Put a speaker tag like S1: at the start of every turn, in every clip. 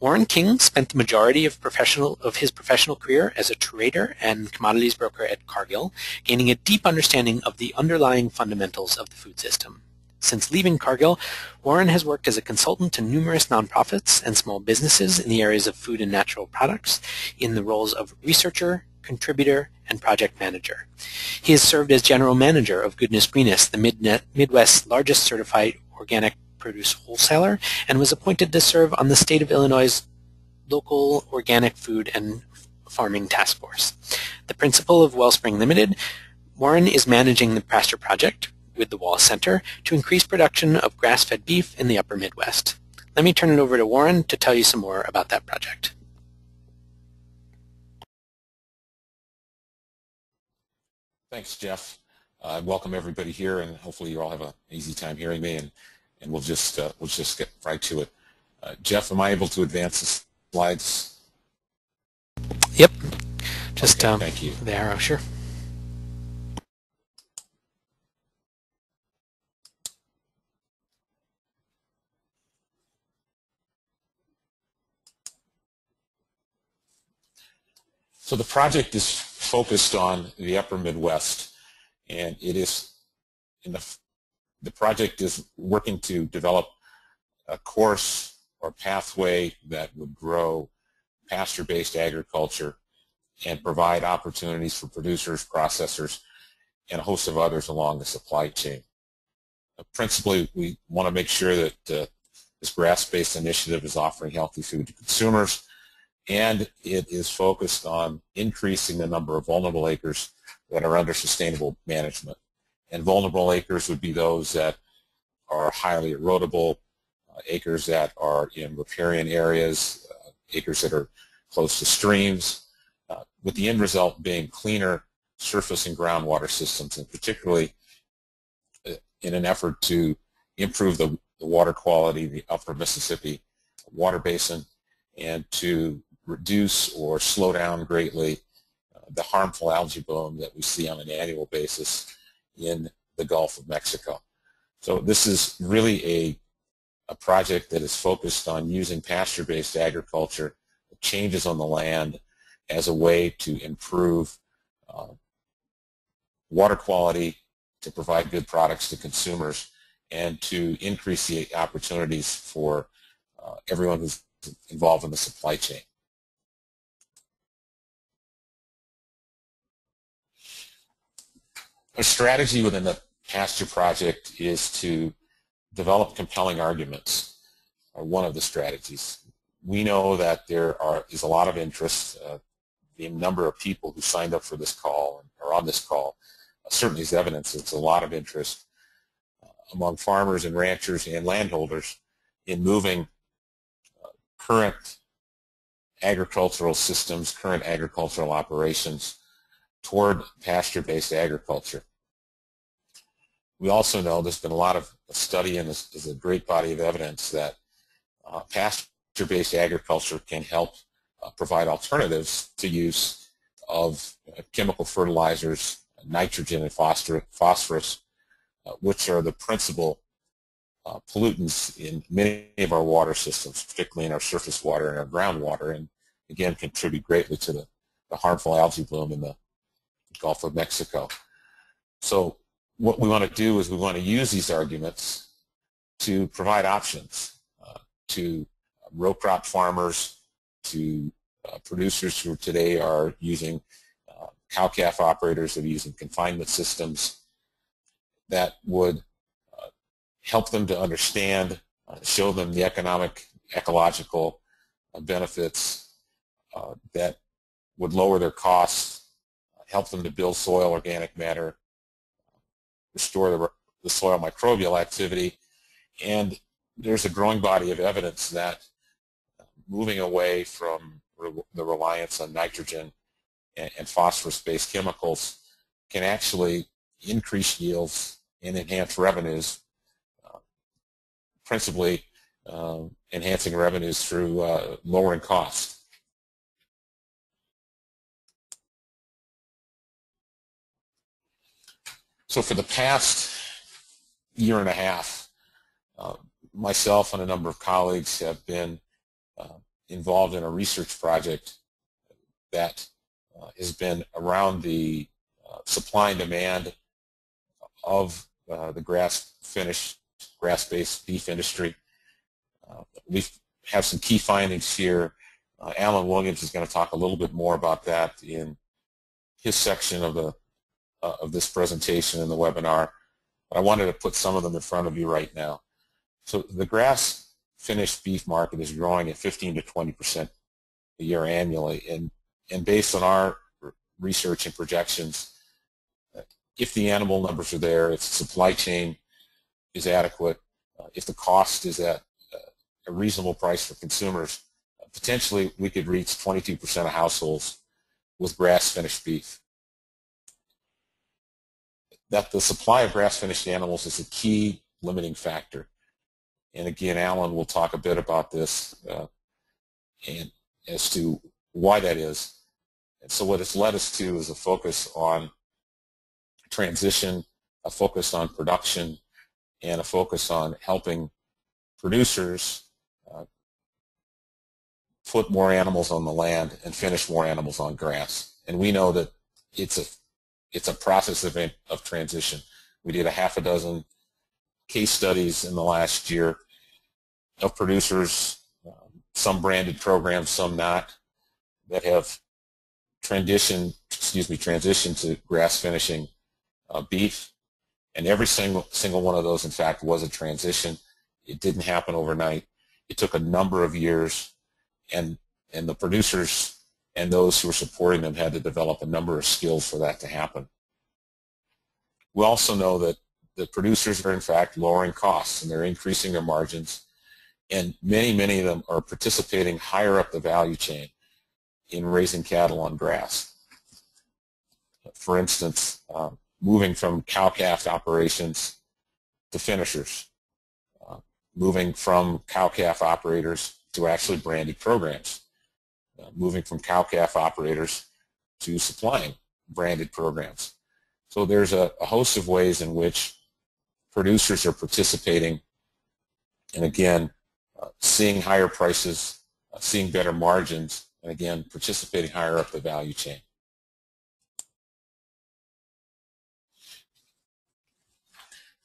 S1: Warren King spent the majority of, professional, of his professional career as a trader and commodities broker at Cargill, gaining a deep understanding of the underlying fundamentals of the food system. Since leaving Cargill, Warren has worked as a consultant to numerous nonprofits and small businesses in the areas of food and natural products in the roles of researcher, contributor, and project manager. He has served as general manager of Goodness Greeness, the Midwest's largest certified organic produce wholesaler, and was appointed to serve on the state of Illinois' local organic food and farming task force. The principal of Wellspring Limited, Warren is managing the Pasture Project with the Wallace Center to increase production of grass-fed beef in the upper Midwest. Let me turn it over to Warren to tell you some more about that project.
S2: Thanks, Jeff. Uh, welcome everybody here, and hopefully you all have an easy time hearing me, and, and we'll just uh, we'll just get right to it. Uh, Jeff, am I able to advance the slides?
S1: Yep. Just
S2: okay,
S1: um,
S2: thank you.
S1: the arrow, sure.
S2: So the project is focused on the upper Midwest, and it is in the the project is working to develop a course or pathway that would grow pasture-based agriculture and provide opportunities for producers, processors, and a host of others along the supply chain. Uh, principally, we want to make sure that uh, this grass-based initiative is offering healthy food to consumers and it is focused on increasing the number of vulnerable acres that are under sustainable management. And vulnerable acres would be those that are highly erodible, uh, acres that are in riparian areas, uh, acres that are close to streams, uh, with the end result being cleaner surface and groundwater systems, and particularly uh, in an effort to improve the, the water quality of the upper Mississippi water basin and to reduce or slow down greatly uh, the harmful algae bloom that we see on an annual basis in the Gulf of Mexico. So this is really a, a project that is focused on using pasture-based agriculture, changes on the land, as a way to improve uh, water quality, to provide good products to consumers, and to increase the opportunities for uh, everyone who's involved in the supply chain. Our strategy within the Pasture Project is to develop compelling arguments, are uh, one of the strategies. We know that there are, is a lot of interest. Uh, the number of people who signed up for this call and are on this call uh, certainly is evidence it's a lot of interest uh, among farmers and ranchers and landholders in moving uh, current agricultural systems, current agricultural operations toward pasture-based agriculture. We also know there's been a lot of study and there's a great body of evidence that uh, pasture-based agriculture can help uh, provide alternatives to use of uh, chemical fertilizers, nitrogen and phosphorus, uh, which are the principal uh, pollutants in many of our water systems, particularly in our surface water and our groundwater, and again contribute greatly to the, the harmful algae bloom in the Gulf of Mexico. So what we want to do is we want to use these arguments to provide options uh, to row crop farmers, to uh, producers who today are using uh, cow-calf operators that are using confinement systems that would uh, help them to understand, uh, show them the economic, ecological uh, benefits that would lower their costs, help them to build soil organic matter, restore the, the soil microbial activity, and there's a growing body of evidence that moving away from re the reliance on nitrogen and, and phosphorus-based chemicals can actually increase yields and enhance revenues, uh, principally uh, enhancing revenues through uh, lowering costs. So for the past year and a half, uh, myself and a number of colleagues have been uh, involved in a research project that uh, has been around the uh, supply and demand of uh, the grass finished, grass-based beef industry. Uh, we have some key findings here. Allen Williams is going to talk a little bit more about that in his section of the uh, of this presentation in the webinar. But I wanted to put some of them in front of you right now. So the grass finished beef market is growing at 15 to 20 percent a year annually, and and based on our research and projections, if the animal numbers are there, if the supply chain is adequate, uh, if the cost is at uh, a reasonable price for consumers, uh, potentially we could reach 22% of households with grass-finished beef. That the supply of grass-finished animals is a key limiting factor. And again, Allen will talk a bit about this uh, and as to why that is. And so what it's led us to is a focus on transition, a focus on production, and a focus on helping producers uh, put more animals on the land and finish more animals on grass. And we know that it's a it's a process of, of transition. We did a half a dozen case studies in the last year of producers, um, some branded programs, some not, that have transitioned, excuse me, transitioned to grass finishing uh, beef, and every single single one of those, in fact, was a transition. It didn't happen overnight. It took a number of years, and and the producers and those who were supporting them had to develop a number of skills for that to happen. We also know that the producers are in fact lowering costs and they're increasing their margins, and many many of them are participating higher up the value chain in raising cattle on grass. For instance, um, moving from cow-calf operations to finishers, uh, moving from cow-calf operators to actually branded programs, uh, moving from cow-calf operators to supplying branded programs. So there's a, a host of ways in which producers are participating and again, uh, seeing higher prices, uh, seeing better margins, and again, participating higher up the value chain.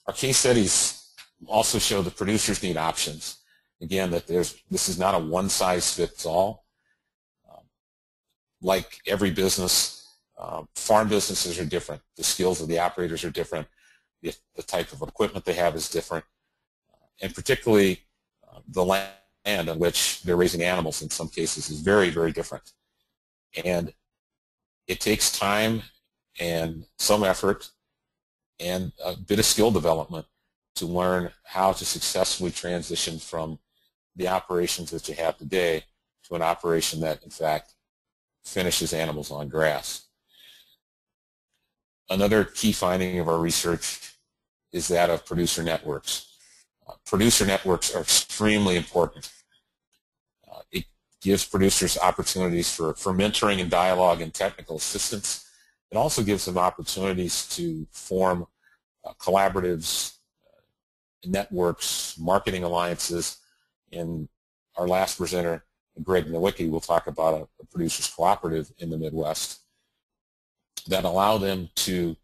S2: Our case studies also show that producers need options. Again, that there's this is not a one-size-fits-all. Like every business, uh, farm businesses are different. The skills of the operators are different. The, the type of equipment they have is different. Uh, and particularly uh, the land on which they're raising animals in some cases is very, very different. And it takes time and some effort and a bit of skill development to learn how to successfully transition from the operations that you have today to an operation that, in fact, finishes animals on grass. Another key finding of our research is that of producer networks. Uh, producer networks are extremely important. Uh, it gives producers opportunities for, for mentoring and dialogue and technical assistance it also gives them opportunities to form uh, collaboratives, uh, networks, marketing alliances. And our last presenter, Greg Nowicki, will talk about a, a producers cooperative in the Midwest that allow them to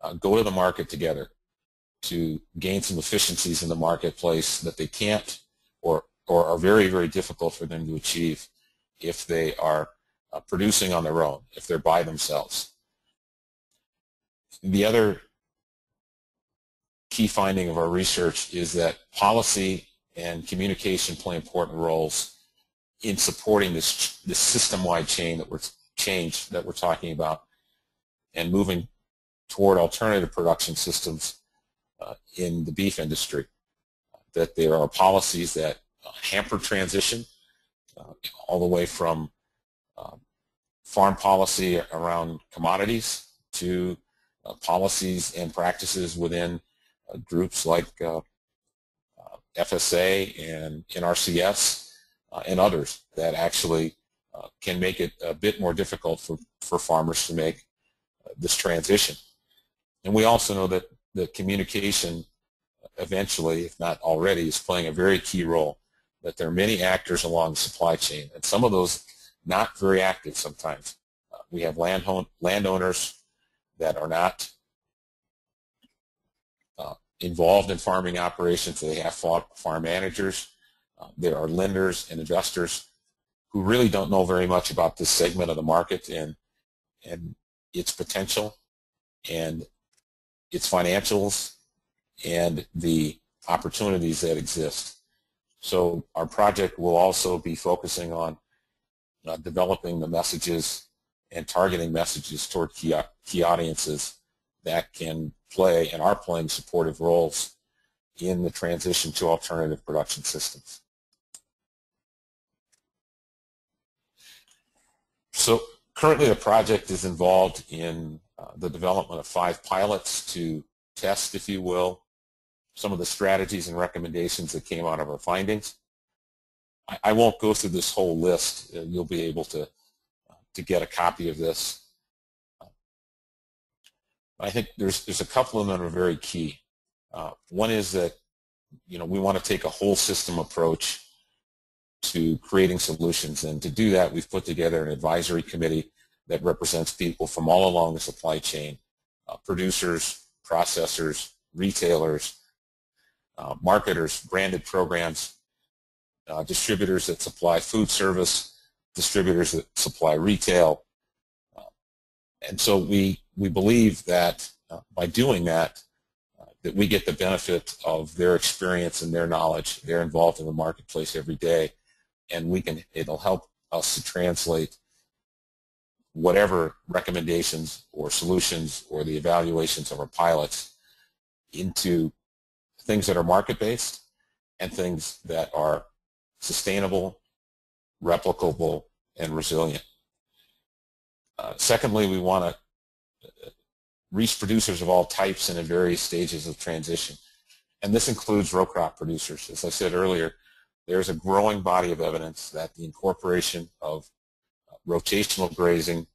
S2: uh, go to the market together to gain some efficiencies in the marketplace that they can't or, or are very, very difficult for them to achieve if they are uh, producing on their own, if they're by themselves. The other key finding of our research is that policy and communication play important roles in supporting this, this system-wide chain that we're change that we're talking about and moving toward alternative production systems uh, in the beef industry. That there are policies that uh, hamper transition uh, all the way from um, farm policy around commodities to uh, policies and practices within uh, groups like uh, FSA and NRCS and others that actually can make it a bit more difficult for, for farmers to make this transition. And we also know that the communication eventually, if not already, is playing a very key role. that there are many actors along the supply chain, and some of those not very active sometimes. Uh, we have land landowners that are not uh, involved in farming operations. They have farm managers. Uh, there are lenders and investors who really don't know very much about this segment of the market and and its potential and its financials and the opportunities that exist. So our project will also be focusing on uh, developing the messages and targeting messages toward key, key audiences that can play and are playing supportive roles in the transition to alternative production systems. So currently the project is involved in uh, the development of five pilots to test, if you will, some of the strategies and recommendations that came out of our findings. I, I won't go through this whole list. Uh, you'll be able to, uh, to get a copy of this. I think there's, there's a couple of them that are very key. Uh, one is that you know, we want to take a whole system approach to creating solutions. And to do that, we've put together an advisory committee that represents people from all along the supply chain, uh, producers, processors, retailers, uh, marketers, branded programs, uh, distributors that supply food service, distributors that supply retail. Uh, and so we, we believe that uh, by doing that, uh, that we get the benefit of their experience and their knowledge. They're involved in the marketplace every day, and we can, it'll help us to translate whatever recommendations or solutions or the evaluations of our pilots into things that are market-based and things that are sustainable, replicable, and resilient. Uh, secondly, we want to uh, reach producers of all types and in various stages of transition. And this includes row crop producers. As I said earlier, there's a growing body of evidence that the incorporation of uh, rotational grazing,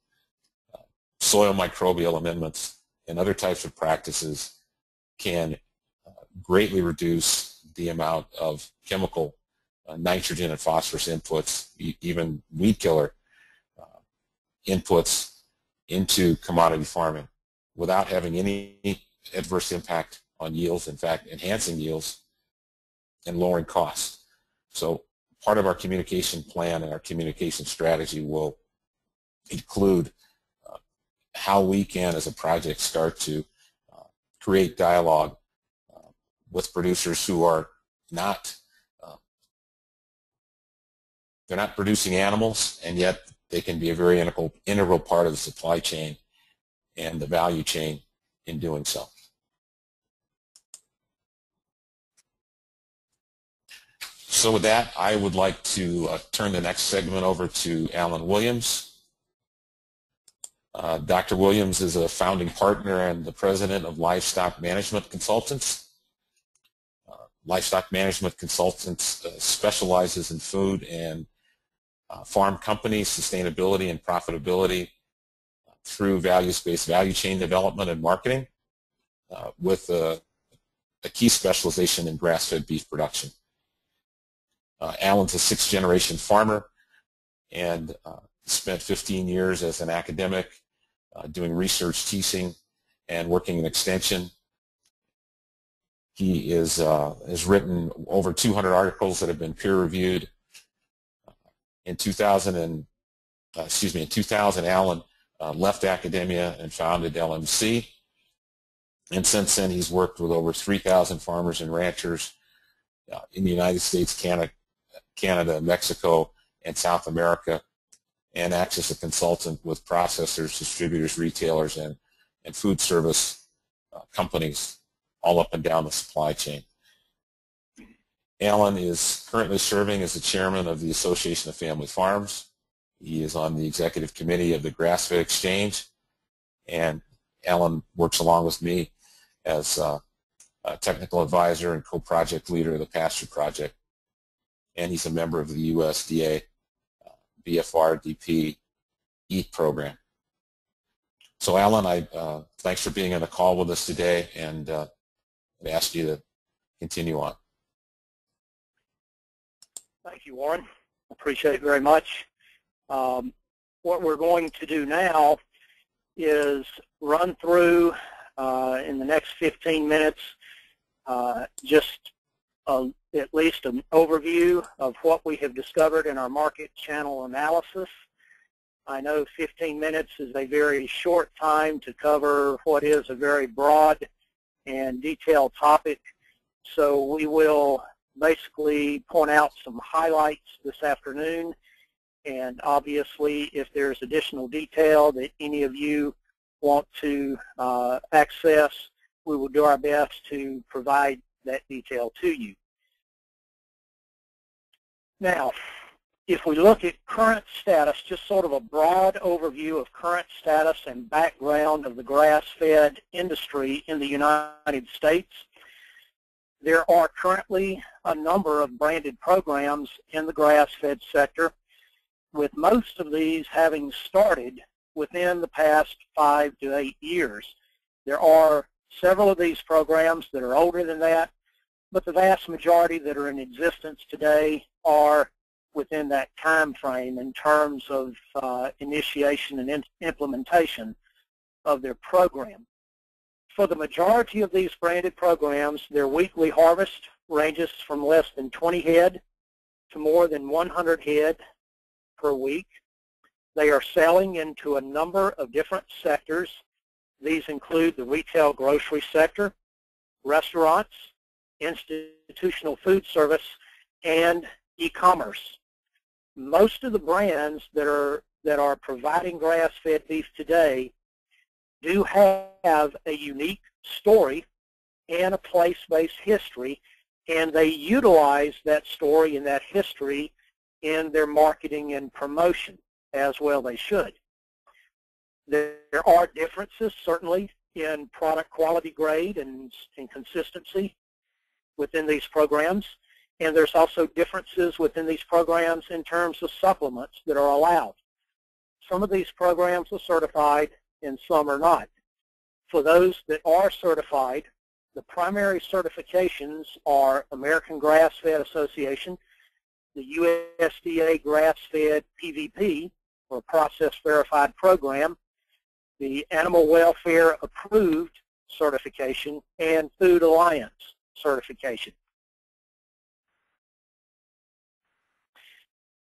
S2: uh, soil microbial amendments, and other types of practices can uh, greatly reduce the amount of chemical nitrogen and phosphorus inputs, even weed killer inputs into commodity farming without having any adverse impact on yields, in fact, enhancing yields and lowering costs. So part of our communication plan and our communication strategy will include uh, how we can, as a project, start to uh, create dialogue uh, with producers who are not uh, they're not producing animals, and yet they can be a very integral, integral part of the supply chain and the value chain in doing so. So with that, I would like to uh, turn the next segment over to Allen Williams. Uh, Dr. Williams is a founding partner and the president of Livestock Management Consultants. Uh, Livestock Management Consultants uh, specializes in food and uh, farm companies, sustainability and profitability uh, through values-based value chain development and marketing with a key specialization in grass-fed beef production. Uh, Allen's a sixth generation farmer and uh, spent 15 years as an academic uh, doing research teaching and working in extension. He is, uh, has written over 200 articles that have been peer reviewed. In 2000 and, uh, excuse me, in 2000, Allen uh, left academia and founded LMC. And since then, he's worked with over 3,000 farmers and ranchers in the United States, Canada, Canada, Mexico, and South America, and acts as a consultant with processors, distributors, retailers, and, and food service uh, companies all up and down the supply chain. Allen is currently serving as the chairman of the Association of Family Farms. He is on the executive committee of the Grass-Fed Exchange, and Allen works along with me as uh, a technical advisor and co-project leader of the Pasture Project and he's a member of the USDA uh, BFRDP EAT program. So Allen, I, uh, thanks for being on the call with us today, and uh, I'd ask you to continue on.
S3: Thank you, Warren. Appreciate it very much. Um, what we're going to do now is run through uh, in the next 15 minutes uh, just at least an overview of what we have discovered in our market channel analysis. I know 15 minutes is a very short time to cover what is a very broad and detailed topic, so we will basically point out some highlights this afternoon and obviously if there's additional detail that any of you want to uh, access, we will do our best to provide that detail to you. Now, if we look at current status, just sort of a broad overview of current status and background of the grass-fed industry in the United States, there are currently a number of branded programs in the grass-fed sector, with most of these having started within the past five to eight years. There are several of these programs that are older than that, but the vast majority that are in existence today are within that time frame in terms of uh, initiation and implementation of their program. For the majority of these branded programs, their weekly harvest ranges from less than 20 head to more than 100 head per week. They are selling into a number of different sectors. These include the retail grocery sector, restaurants, institutional food service, and e-commerce. Most of the brands that are that are providing grass-fed beef today do have a unique story and a place-based history, and they utilize that story and that history in their marketing and promotion as well they should. There are differences certainly in product quality grade and, and consistency within these programs. And there's also differences within these programs in terms of supplements that are allowed. Some of these programs are certified and some are not. For those that are certified, the primary certifications are American Grass Fed Association, the USDA Grass-Fed PVP, or Process Verified Program, the Animal Welfare Approved certification, and Food Alliance certification.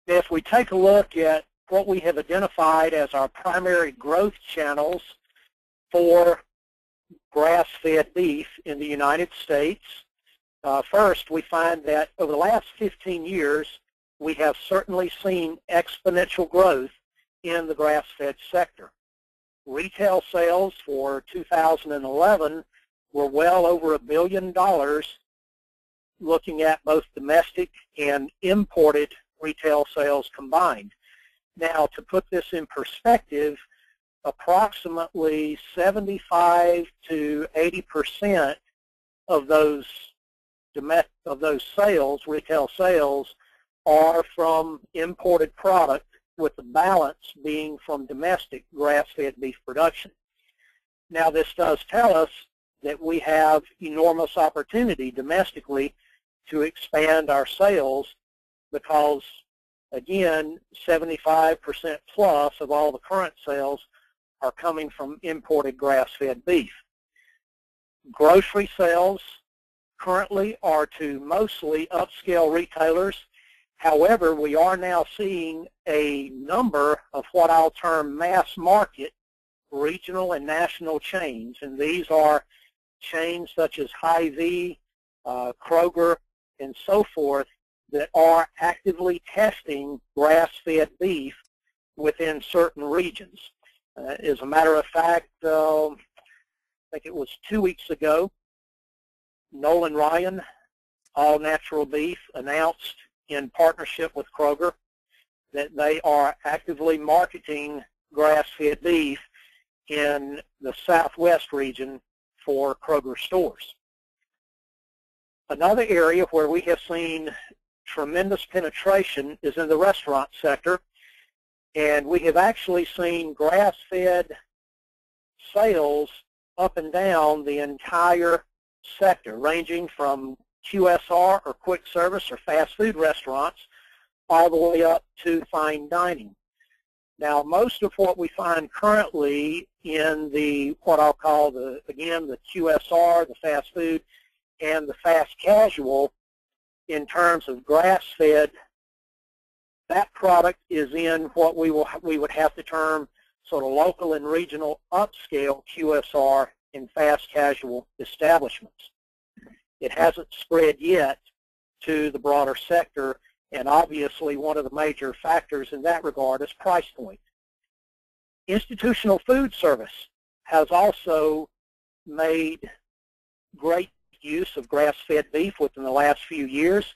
S3: If we take a look at what we have identified as our primary growth channels for grass-fed beef in the United States, uh, first, we find that over the last 15 years, we have certainly seen exponential growth in the grass-fed sector. Retail sales for 2011 were well over a billion dollars looking at both domestic and imported retail sales combined. Now, to put this in perspective, approximately 75 to 80 percent of those domestic of those sales, retail sales, are from imported product with the balance being from domestic grass-fed beef production. Now this does tell us that we have enormous opportunity domestically to expand our sales because again 75% plus of all the current sales are coming from imported grass-fed beef. Grocery sales currently are to mostly upscale retailers. However, we are now seeing a number of what I'll term mass market regional and national chains, and these are chains such as Hy-Vee, uh, Kroger, and so forth that are actively testing grass-fed beef within certain regions. Uh, as a matter of fact, uh, I think it was two weeks ago, Nolan Ryan, All Natural Beef, announced in partnership with Kroger that they are actively marketing grass-fed beef in the southwest region for Kroger stores. Another area where we have seen tremendous penetration is in the restaurant sector, and we have actually seen grass-fed sales up and down the entire sector, ranging from QSR or quick service or fast food restaurants all the way up to fine dining. Now, most of what we find currently in the, what I'll call the, again, the QSR, the fast food, and the fast casual, in terms of grass-fed, that product is in what we will we would have to term sort of local and regional upscale QSR and fast casual establishments. It hasn't spread yet to the broader sector, and obviously one of the major factors in that regard is price point. Institutional food service has also made great use of grass-fed beef within the last few years.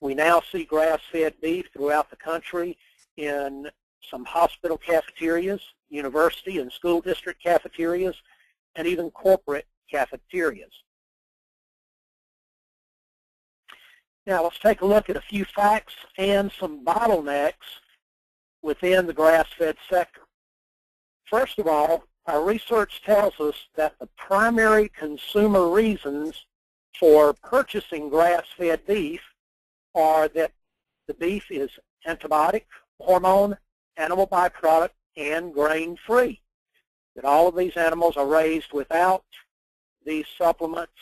S3: We now see grass-fed beef throughout the country in some hospital cafeterias, university and school district cafeterias, and even corporate cafeterias. Now let's take a look at a few facts and some bottlenecks within the grass-fed sector. First of all, our research tells us that the primary consumer reasons for purchasing grass-fed beef are that the beef is antibiotic, hormone, animal byproduct, and grain-free. That all of these animals are raised without these supplements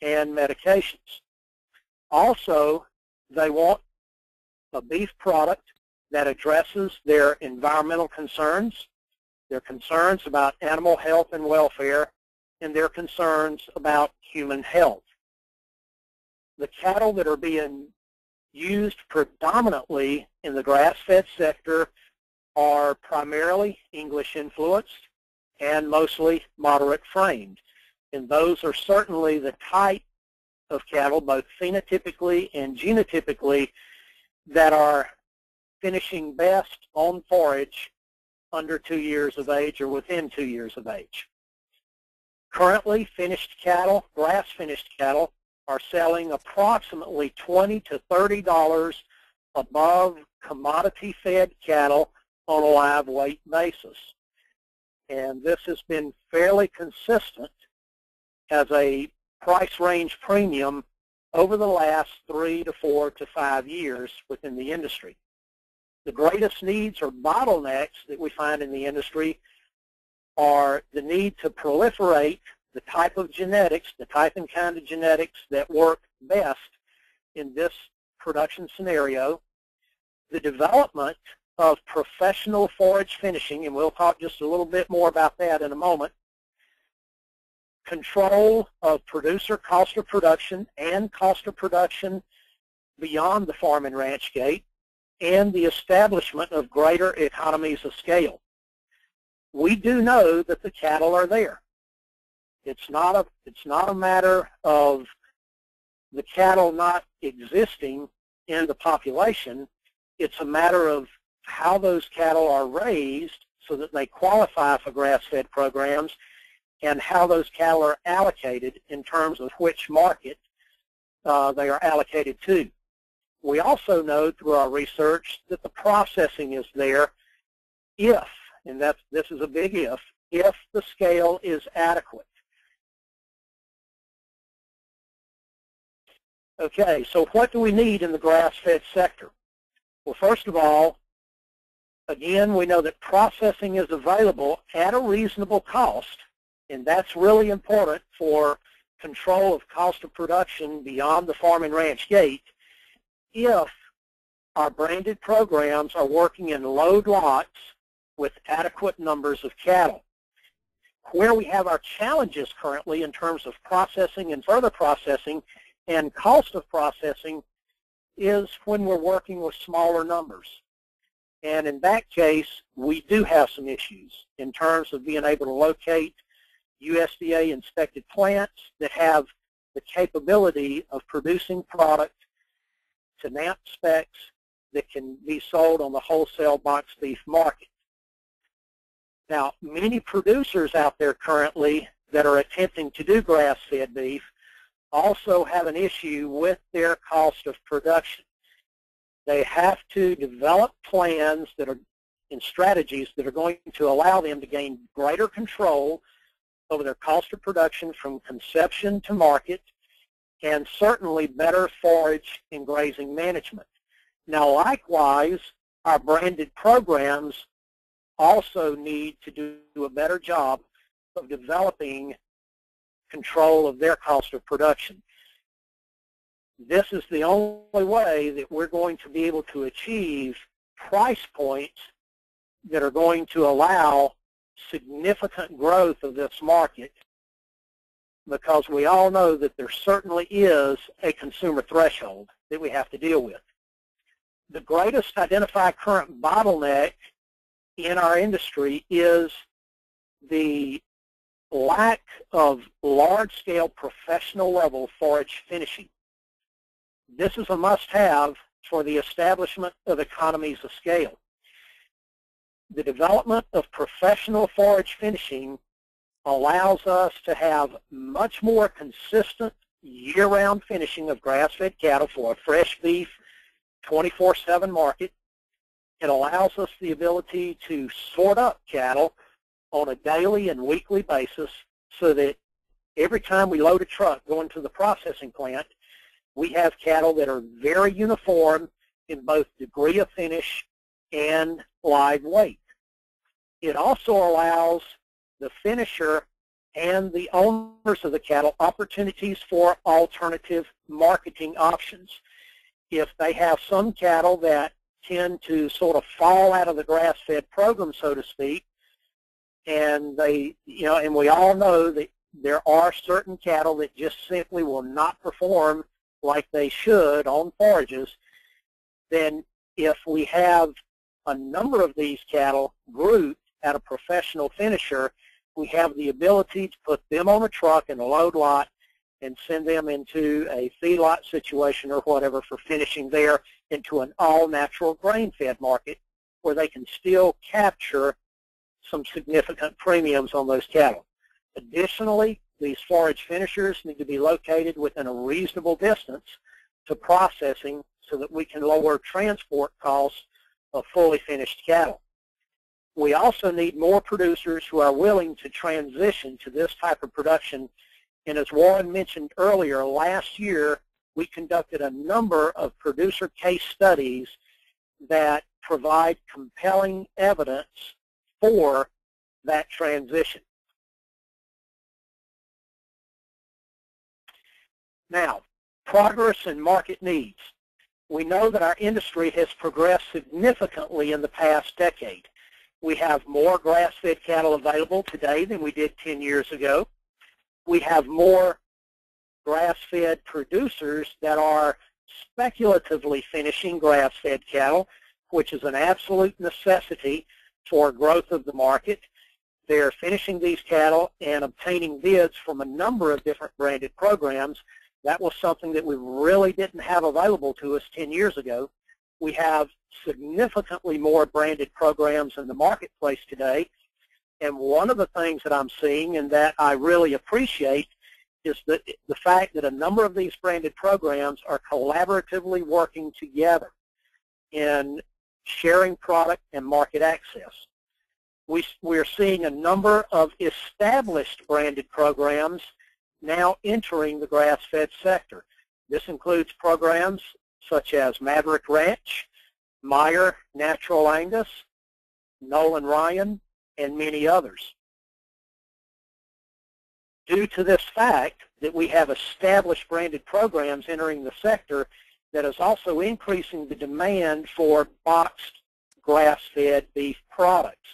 S3: and medications. Also, they want a beef product that addresses their environmental concerns, their concerns about animal health and welfare, and their concerns about human health. The cattle that are being used predominantly in the grass-fed sector are primarily English influenced and mostly moderate framed. And those are certainly the type of cattle, both phenotypically and genotypically, that are finishing best on forage under two years of age or within two years of age. Currently, finished cattle, grass-finished cattle, are selling approximately 20 to $30 above commodity-fed cattle on a live weight basis. And this has been fairly consistent as a price range premium over the last three to four to five years within the industry. The greatest needs or bottlenecks that we find in the industry are the need to proliferate the type of genetics, the type and kind of genetics that work best in this production scenario, the development of professional forage finishing, and we'll talk just a little bit more about that in a moment, control of producer cost of production and cost of production beyond the farm and ranch gate, and the establishment of greater economies of scale. We do know that the cattle are there. It's not a it's not a matter of the cattle not existing in the population. It's a matter of how those cattle are raised so that they qualify for grass-fed programs and how those cattle are allocated in terms of which market uh, they are allocated to. We also know through our research that the processing is there if, and that's, this is a big if, if the scale is adequate. Okay, so what do we need in the grass-fed sector? Well, first of all, again, we know that processing is available at a reasonable cost, and that's really important for control of cost of production beyond the farm and ranch gate if our branded programs are working in load lots with adequate numbers of cattle. Where we have our challenges currently in terms of processing and further processing and cost of processing is when we're working with smaller numbers. And in that case, we do have some issues in terms of being able to locate USDA inspected plants that have the capability of producing product to NAMP specs that can be sold on the wholesale box beef market. Now, many producers out there currently that are attempting to do grass-fed beef also have an issue with their cost of production. They have to develop plans that are and strategies that are going to allow them to gain greater control over their cost of production from conception to market and certainly better forage and grazing management. Now, likewise, our branded programs also need to do a better job of developing control of their cost of production. This is the only way that we're going to be able to achieve price points that are going to allow significant growth of this market because we all know that there certainly is a consumer threshold that we have to deal with. The greatest identified current bottleneck in our industry is the lack of large-scale professional level forage finishing. This is a must-have for the establishment of economies of scale. The development of professional forage finishing allows us to have much more consistent year-round finishing of grass-fed cattle for a fresh beef 24-7 market. It allows us the ability to sort up cattle on a daily and weekly basis so that every time we load a truck going to the processing plant, we have cattle that are very uniform in both degree of finish and live weight. It also allows the finisher and the owners of the cattle opportunities for alternative marketing options. If they have some cattle that tend to sort of fall out of the grass-fed program, so to speak, and they, you know, and we all know that there are certain cattle that just simply will not perform like they should on forages, then if we have a number of these cattle grouped at a professional finisher, we have the ability to put them on a truck in a load lot and send them into a feedlot situation or whatever for finishing there into an all-natural grain-fed market where they can still capture some significant premiums on those cattle. Additionally, these forage finishers need to be located within a reasonable distance to processing so that we can lower transport costs of fully finished cattle. We also need more producers who are willing to transition to this type of production. And as Warren mentioned earlier, last year we conducted a number of producer case studies that provide compelling evidence for that transition. Now, progress and market needs. We know that our industry has progressed significantly in the past decade. We have more grass-fed cattle available today than we did 10 years ago. We have more grass-fed producers that are speculatively finishing grass-fed cattle, which is an absolute necessity for growth of the market. They're finishing these cattle and obtaining bids from a number of different branded programs. That was something that we really didn't have available to us 10 years ago. We have significantly more branded programs in the marketplace today. And one of the things that I'm seeing and that I really appreciate is that the fact that a number of these branded programs are collaboratively working together in sharing product and market access. We, we're seeing a number of established branded programs now entering the grass-fed sector. This includes programs such as Maverick Ranch, Meyer Natural Angus, Nolan Ryan, and many others. Due to this fact that we have established branded programs entering the sector that is also increasing the demand for boxed grass-fed beef products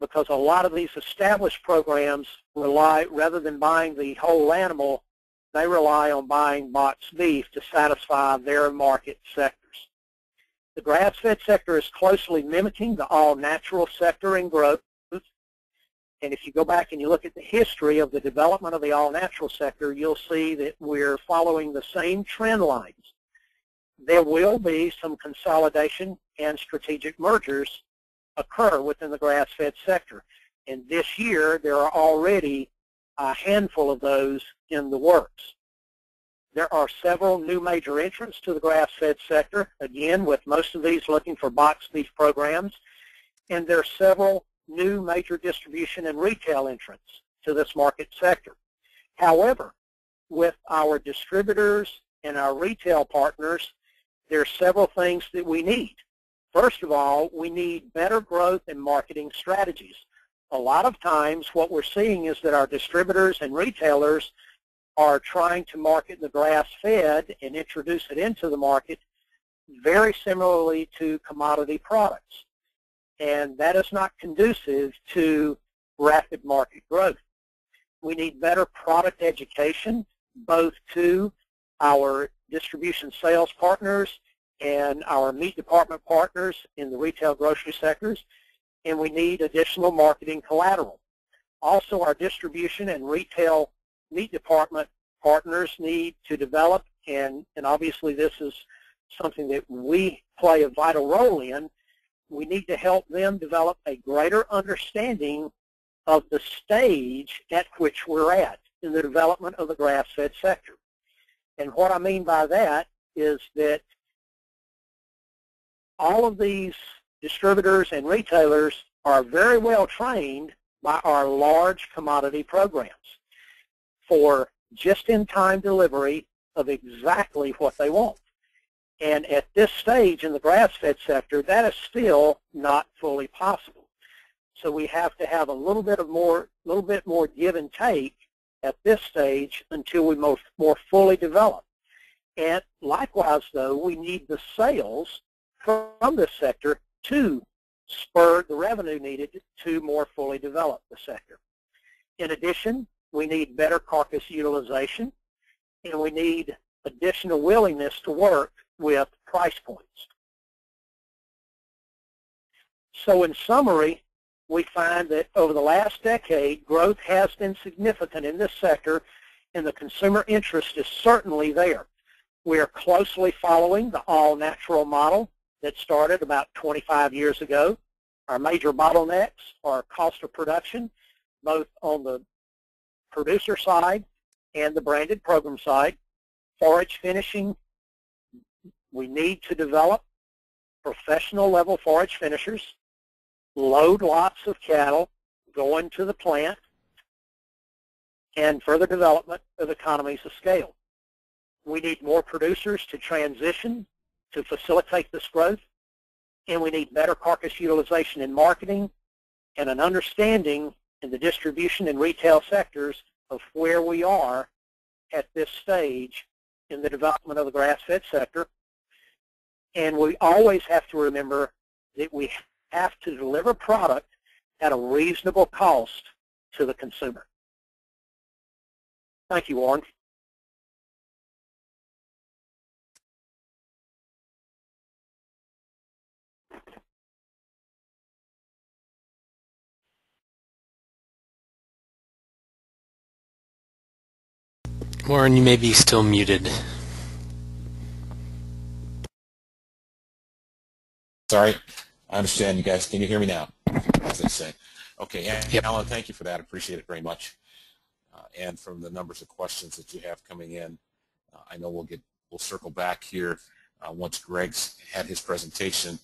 S3: because a lot of these established programs rely, rather than buying the whole animal, they rely on buying boxed beef to satisfy their market sectors. The grass-fed sector is closely mimicking the all-natural sector in growth. And if you go back and you look at the history of the development of the all-natural sector, you'll see that we're following the same trend lines. There will be some consolidation and strategic mergers occur within the grass-fed sector. And this year, there are already a handful of those in the works. There are several new major entrants to the grass-fed sector, again, with most of these looking for box beef programs. And there are several new major distribution and retail entrants to this market sector. However, with our distributors and our retail partners, there are several things that we need. First of all, we need better growth and marketing strategies. A lot of times what we're seeing is that our distributors and retailers are trying to market the grass-fed and introduce it into the market very similarly to commodity products. And that is not conducive to rapid market growth. We need better product education, both to our distribution sales partners and our meat department partners in the retail grocery sectors, and we need additional marketing collateral. Also, our distribution and retail meat department partners need to develop, and, and obviously this is something that we play a vital role in, we need to help them develop a greater understanding of the stage at which we're at in the development of the grass-fed sector. And what I mean by that is that all of these distributors and retailers are very well trained by our large commodity programs for just-in-time delivery of exactly what they want. And at this stage in the grass-fed sector, that is still not fully possible. So we have to have a little bit of more, little bit more give and take at this stage until we most, more fully develop. And likewise, though, we need the sales from this sector to spur the revenue needed to more fully develop the sector. In addition, we need better carcass utilization, and we need additional willingness to work with price points. So in summary, we find that over the last decade, growth has been significant in this sector, and the consumer interest is certainly there. We are closely following the all-natural model that started about 25 years ago. Our major bottlenecks are cost of production, both on the producer side and the branded program side. Forage finishing, we need to develop professional level forage finishers, load lots of cattle, go into the plant, and further development of economies of scale. We need more producers to transition to facilitate this growth, and we need better carcass utilization in marketing and an understanding in the distribution and retail sectors of where we are at this stage in the development of the grass-fed sector. And we always have to remember that we have to deliver product at a reasonable cost to the consumer. Thank you, Warren.
S1: Warren, you may be still muted.
S2: Sorry, I understand you guys. Can you hear me now, as they say? Okay,
S1: yep.
S2: Allen, thank you for that. I appreciate it very much. Uh, and from the numbers of questions that you have coming in, uh, I know we'll get we'll circle back here uh, once Greg's had his presentation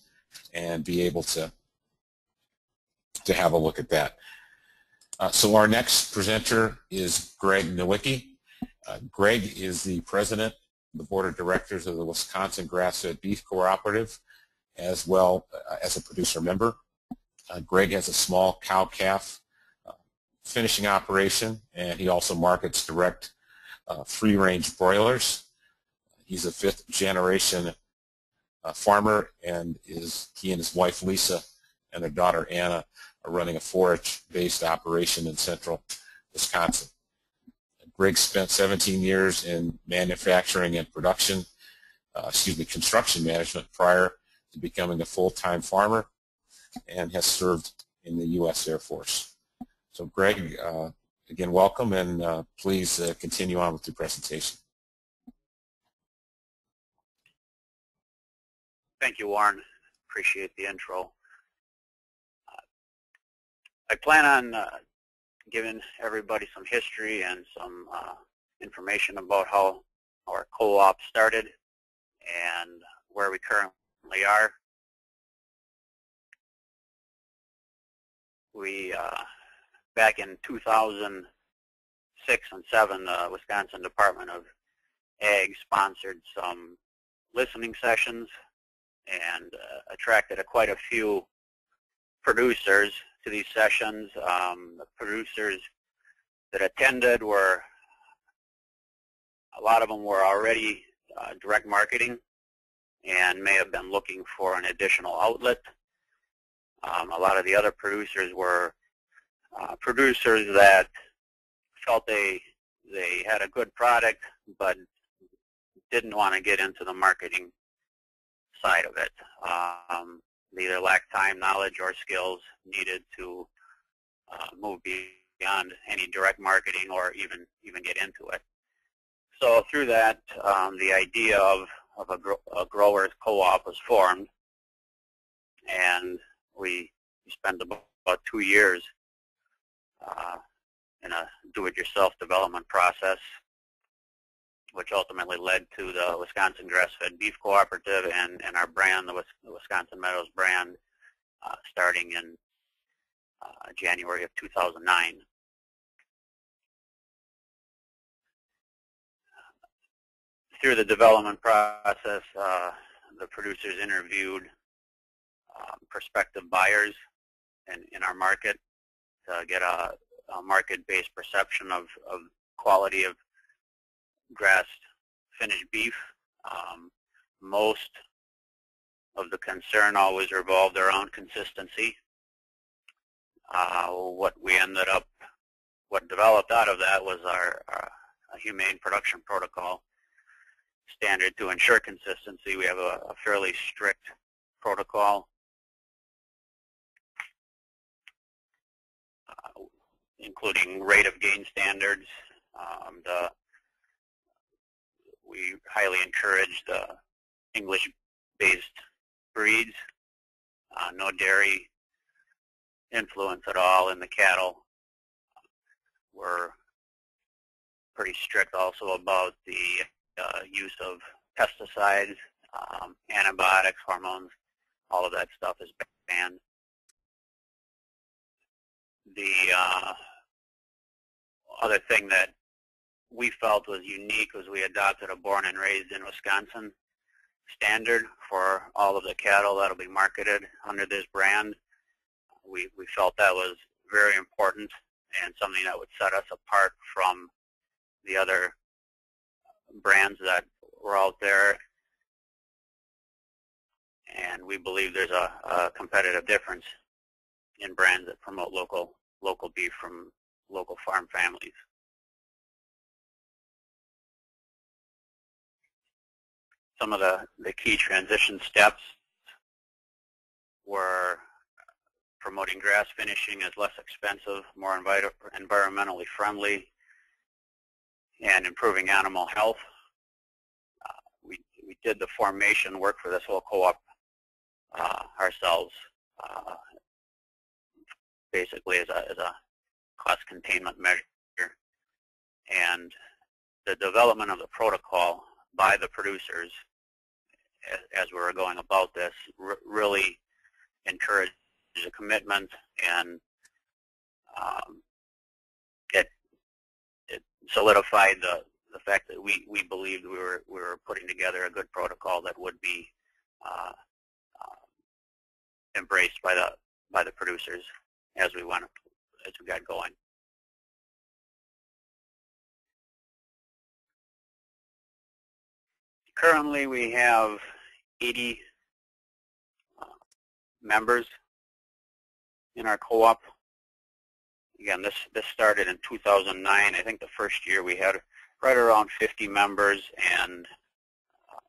S2: and be able to to have a look at that. Uh, so our next presenter is Greg Nowicki. Uh, Greg is the president of the board of directors of the Wisconsin Grass-Fed Beef Cooperative, as well uh, as a producer member. Uh, Greg has a small cow-calf uh, finishing operation, and he also markets direct uh, free-range broilers. He's a fifth-generation uh, farmer, and is he and his wife Lisa and their daughter Anna are running a forage-based operation in central Wisconsin. Greg spent 17 years in manufacturing and production, uh, excuse me, construction management prior to becoming a full-time farmer and has served in the U.S. Air Force. So Greg, uh, again, welcome and uh, please uh, continue on with your presentation.
S4: Thank you, Warren. Appreciate the intro. Uh, I plan on uh, giving everybody some history and some uh, information about how our co-op started and where we currently are. We, uh, back in 2006 and 7, the Wisconsin Department of Ag sponsored some listening sessions and uh, attracted a, quite a few producers to these sessions. Um, the producers that attended were, a lot of them were already uh, direct marketing and may have been looking for an additional outlet. Um, a lot of the other producers were uh, producers that felt they they had a good product but didn't want to get into the marketing side of it. Um, either lacked time, knowledge, or skills needed to uh, move beyond any direct marketing or even even get into it. So through that, um, the idea of, of a, gro a growers co-op was formed, and we, spent about, about two years uh, in a do-it-yourself development process, which ultimately led to the Wisconsin Grass-Fed Beef Cooperative and, and our brand, the Wisconsin Meadows brand, uh, starting in uh, January of 2009. Through the development process, uh, the producers interviewed um, prospective buyers in, in our market to get a, a market-based perception of, of quality of grass finished beef. Um, most of the concern always revolved around consistency. Uh, what we ended up, what developed out of that was our, our humane production protocol standard to ensure consistency. We have a, a fairly strict protocol including rate of gain standards. Um, the, we highly encourage the English-based breeds, uh, no dairy influence at all in the cattle. We're pretty strict also about the uh, use of pesticides, um, antibiotics, hormones, all of that stuff is banned. The uh, other thing that we felt was unique was we adopted a born and raised in Wisconsin standard for all of the cattle that will be marketed under this brand. We, we felt that was very important and something that would set us apart from the other brands that were out there. And we believe there's a, a competitive difference in brands that promote local local beef from local farm families. Some of the, the key transition steps were promoting grass finishing as less expensive, more environmentally friendly, and improving animal health. Uh, we, we did the formation work for this whole co-op uh, ourselves, uh, basically as a, as a cost containment measure. And the development of the protocol by the producers as we were going about this really encouraged a commitment and um, it, it solidified the, the fact that we, we believed we were, we were putting together a good protocol that would be uh, uh, embraced by the, by the producers as we went as we got going. Currently, we have 80 uh, members in our co-op. Again, this, this started in 2009. I think the first year we had right around 50 members, and uh,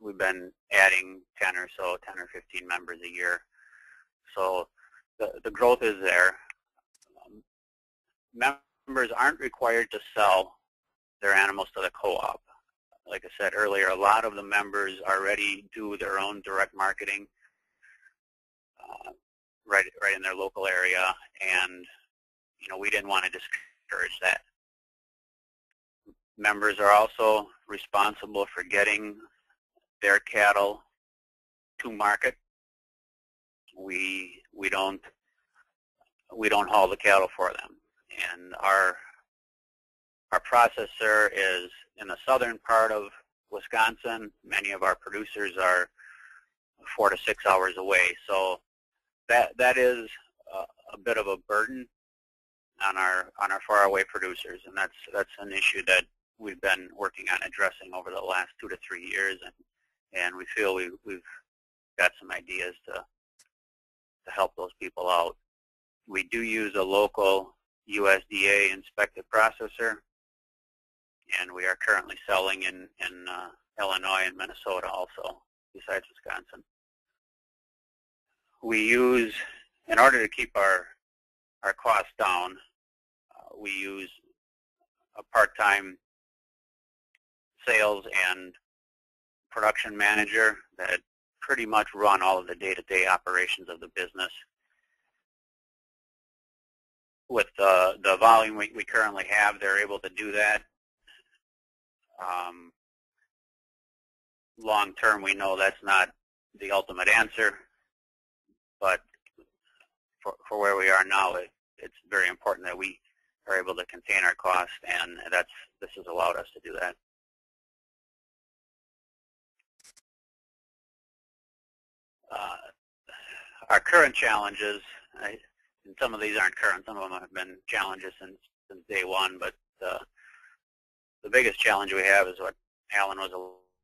S4: we've been adding 10 or so, 10 or 15 members a year. So the, the growth is there members aren't required to sell their animals to the co-op. Like I said earlier, a lot of the members already do their own direct marketing uh, right, right in their local area, and you know we didn't want to discourage that. Members are also responsible for getting their cattle to market. We we don't we don't haul the cattle for them and our our processor is in the southern part of Wisconsin. Many of our producers are four to six hours away. So that that is a, a bit of a burden on our on our faraway producers, and that's that's an issue that we've been working on addressing over the last two to three years, and and we feel we, we've got some ideas to to help those people out. We do use a local USDA inspected processor, and we are currently selling in in uh, Illinois and Minnesota also, besides Wisconsin. We use, in order to keep our our costs down, uh, we use a part-time sales and production manager that pretty much run all of the day-to-day operations of the business. With the, the volume we, we currently have, they're able to do that. Um, long term, we know that's not the ultimate answer, but for, for where we are now, it, it's very important that we are able to contain our costs, and that's this has allowed us to do that. Uh, our current challenges, I, and some of these aren't current, some of them have been challenges since, since day one, but uh, the biggest challenge we have is what Allen was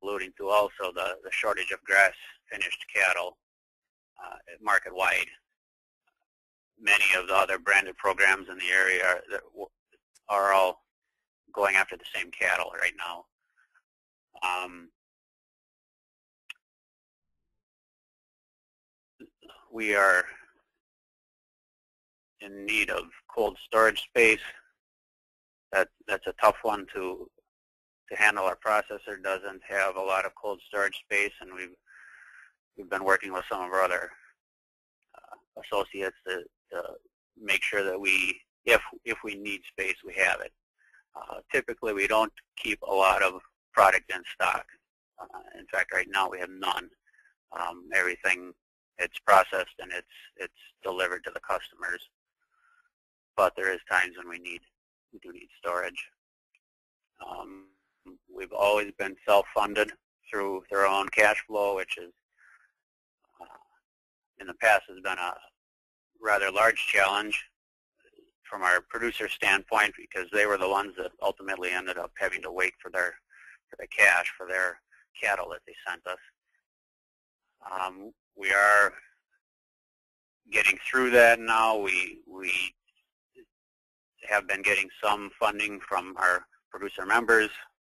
S4: alluding to also, the, the shortage of grass-finished cattle uh, market-wide. Many of the other branded programs in the area are, are all going after the same cattle right now. Um, we are in need of cold storage space. That that's a tough one to to handle. Our processor doesn't have a lot of cold storage space, and we've we've been working with some of our other uh, associates to, to make sure that we, if if we need space, we have it. Uh, typically, we don't keep a lot of product in stock. Uh, in fact, right now we have none. Um, everything it's processed and it's it's delivered to the customers. But there is times when we need we do need storage. Um, we've always been self-funded through their own cash flow, which is uh, in the past has been a rather large challenge from our producer standpoint because they were the ones that ultimately ended up having to wait for their for the cash for their cattle that they sent us. Um, we are getting through that now. We we have been getting some funding from our producer members,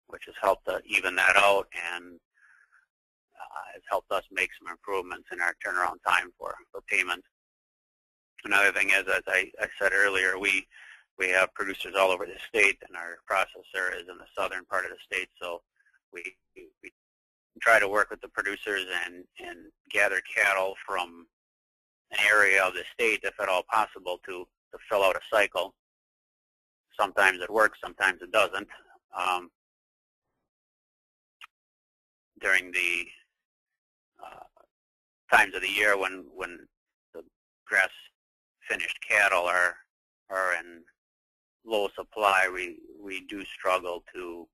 S4: which has helped to even that out and uh, has helped us make some improvements in our turnaround time for, for payment. Another thing is, as I, I said earlier, we we have producers all over the state, and our processor is in the southern part of the state, so we we try to work with the producers and, and gather cattle from an area of the state, if at all possible, to, to fill out a cycle. Sometimes it works, sometimes it doesn't. Um, during the uh, times of the year when, when the grass-finished cattle are, are in low supply, we, we do struggle to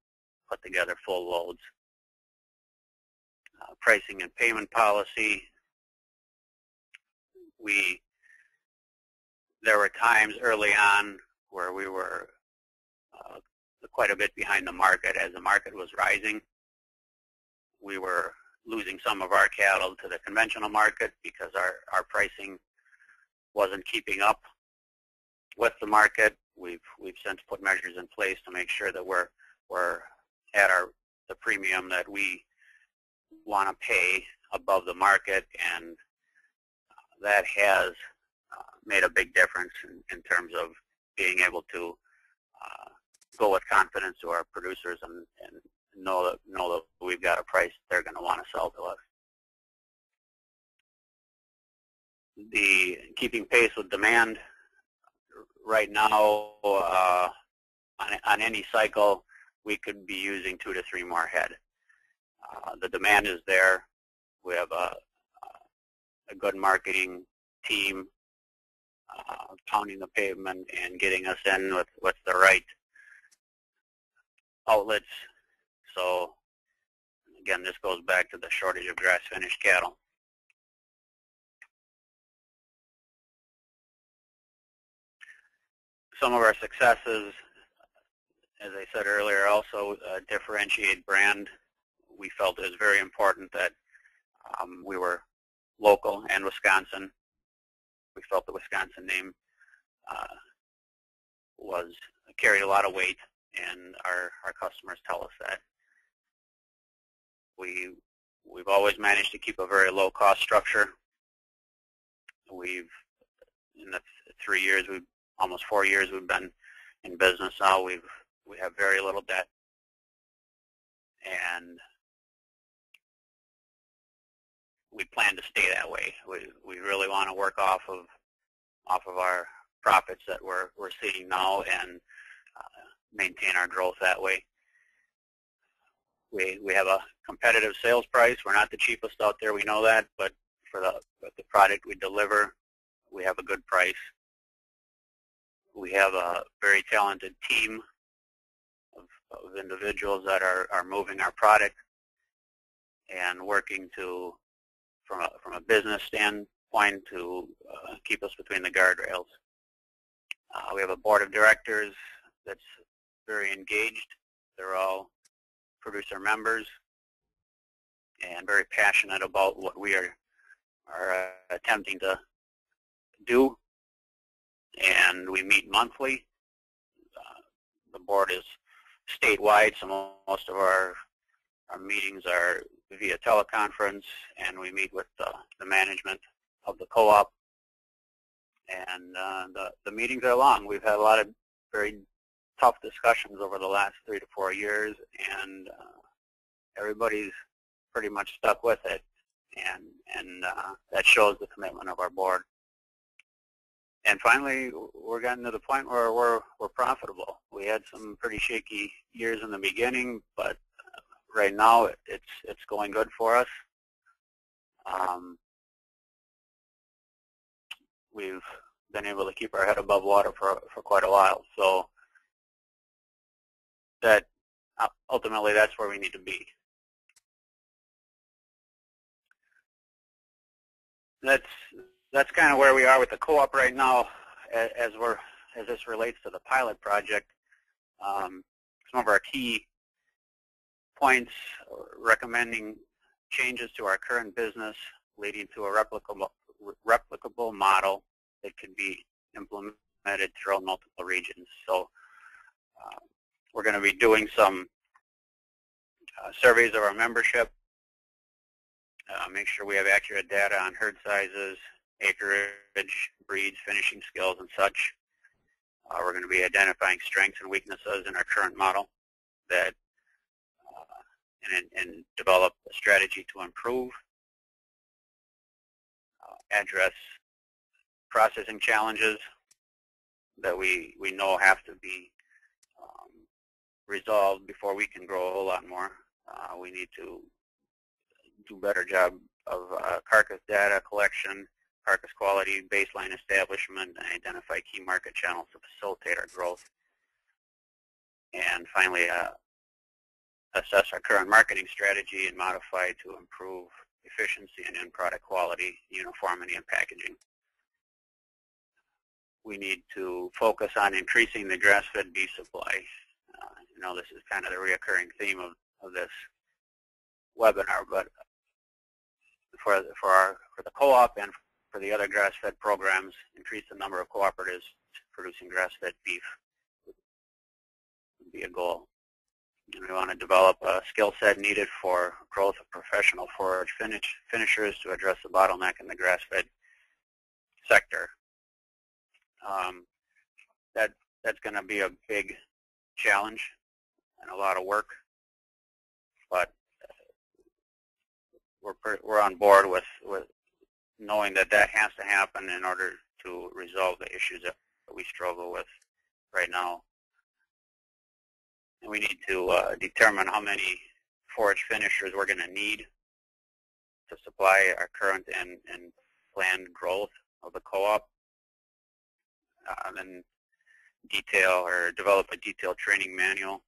S4: put together full loads uh, pricing and payment policy. We there were times early on where we were quite a bit behind the market as the market was rising. We were losing some of our cattle to the conventional market because our, our pricing wasn't keeping up with the market. We've we've since put measures in place to make sure that we're we're at our the premium that we want to pay above the market, and that has uh, made a big difference in, in, terms of being able to uh, go with confidence to our producers and, and, know that know that we've got a price they're going to want to sell to us. The keeping pace with demand right now uh, on, on any cycle we could be using two to three more head. Uh, the demand is there. We have a, a good marketing team uh, pounding the pavement and getting us in with, with the right outlets. So again, this goes back to the shortage of grass-finished cattle. Some of our successes, as I said earlier, also uh, differentiate brand. We felt it was very important that um, we were local and Wisconsin. We felt the Wisconsin name uh, was carried a lot of weight, and our, our customers tell us that. We, we've always managed to keep a very low cost structure. We've, in the three years, we've almost four years we've been in business now, we've, we have very little debt. And we plan to stay that way. We, we really want to work off of, off of our profits that we're, we're seeing now and uh, maintain our growth that way. We, we have a competitive sales price. We're not the cheapest out there, we know that, but for the, for the product we deliver, we have a good price. We have a very talented team of, of individuals that are, are moving our product and working to, from a, from a business standpoint, to uh, keep us between the guardrails. Uh, we have a board of directors that's very engaged. They're all producer members and very passionate about what we are, are uh, attempting to do. And we meet monthly. Uh, the board is statewide, so most of our, our meetings are via teleconference, and we meet with the, the management of the co-op. And uh, the, the meetings are long. We've had a lot of very tough discussions over the last three to four years, and uh, everybody's pretty much stuck with it, and and uh, that shows the commitment of our board. And finally, we're getting to the point where we're we're profitable. We had some pretty shaky years in the beginning, but right now it, it's it's going good for us. Um, we've been able to keep our head above water for for quite a while. So that uh, ultimately that's where we need to be. That's that's kind of where we are with the co-op right now, as we're as this relates to the pilot project. Um, some of our key points recommending changes to our current business leading to a replicable replicable model that can be implemented throughout multiple regions. So uh, we're going to be doing some uh, surveys of our membership, uh, make sure we have accurate data on herd sizes, acreage, breeds, finishing skills, and such. Uh, we're going to be identifying strengths and weaknesses in our current model that uh, and, and, develop a strategy to improve, uh, address processing challenges that we, we know have to be resolved before we can grow a whole lot more. Uh, we need to do a better job of uh, carcass data collection, carcass quality, baseline establishment, and identify key market channels to facilitate our growth. And finally, uh, assess our current marketing strategy and modify to improve efficiency and end product quality, uniformity, and packaging. We need to focus on increasing the grass-fed beef supply you know, this is kind of the reoccurring theme of, of this webinar, but for, for, our, for the co-op and for the other grass-fed programs, increase the number of cooperatives producing grass-fed beef would be a goal. And we want to develop a skill set needed for growth of professional forage finish, finishers to address the bottleneck in the grass-fed sector. Um, that that's going to be a big challenge and a lot of work. But we're we're on board with with knowing that that has to happen in order to resolve the issues that we struggle with right now. And we need to uh, determine how many forage finishers we're going to need to supply our current and, and planned growth of the co-op. Uh, and then detail or develop a detailed training manual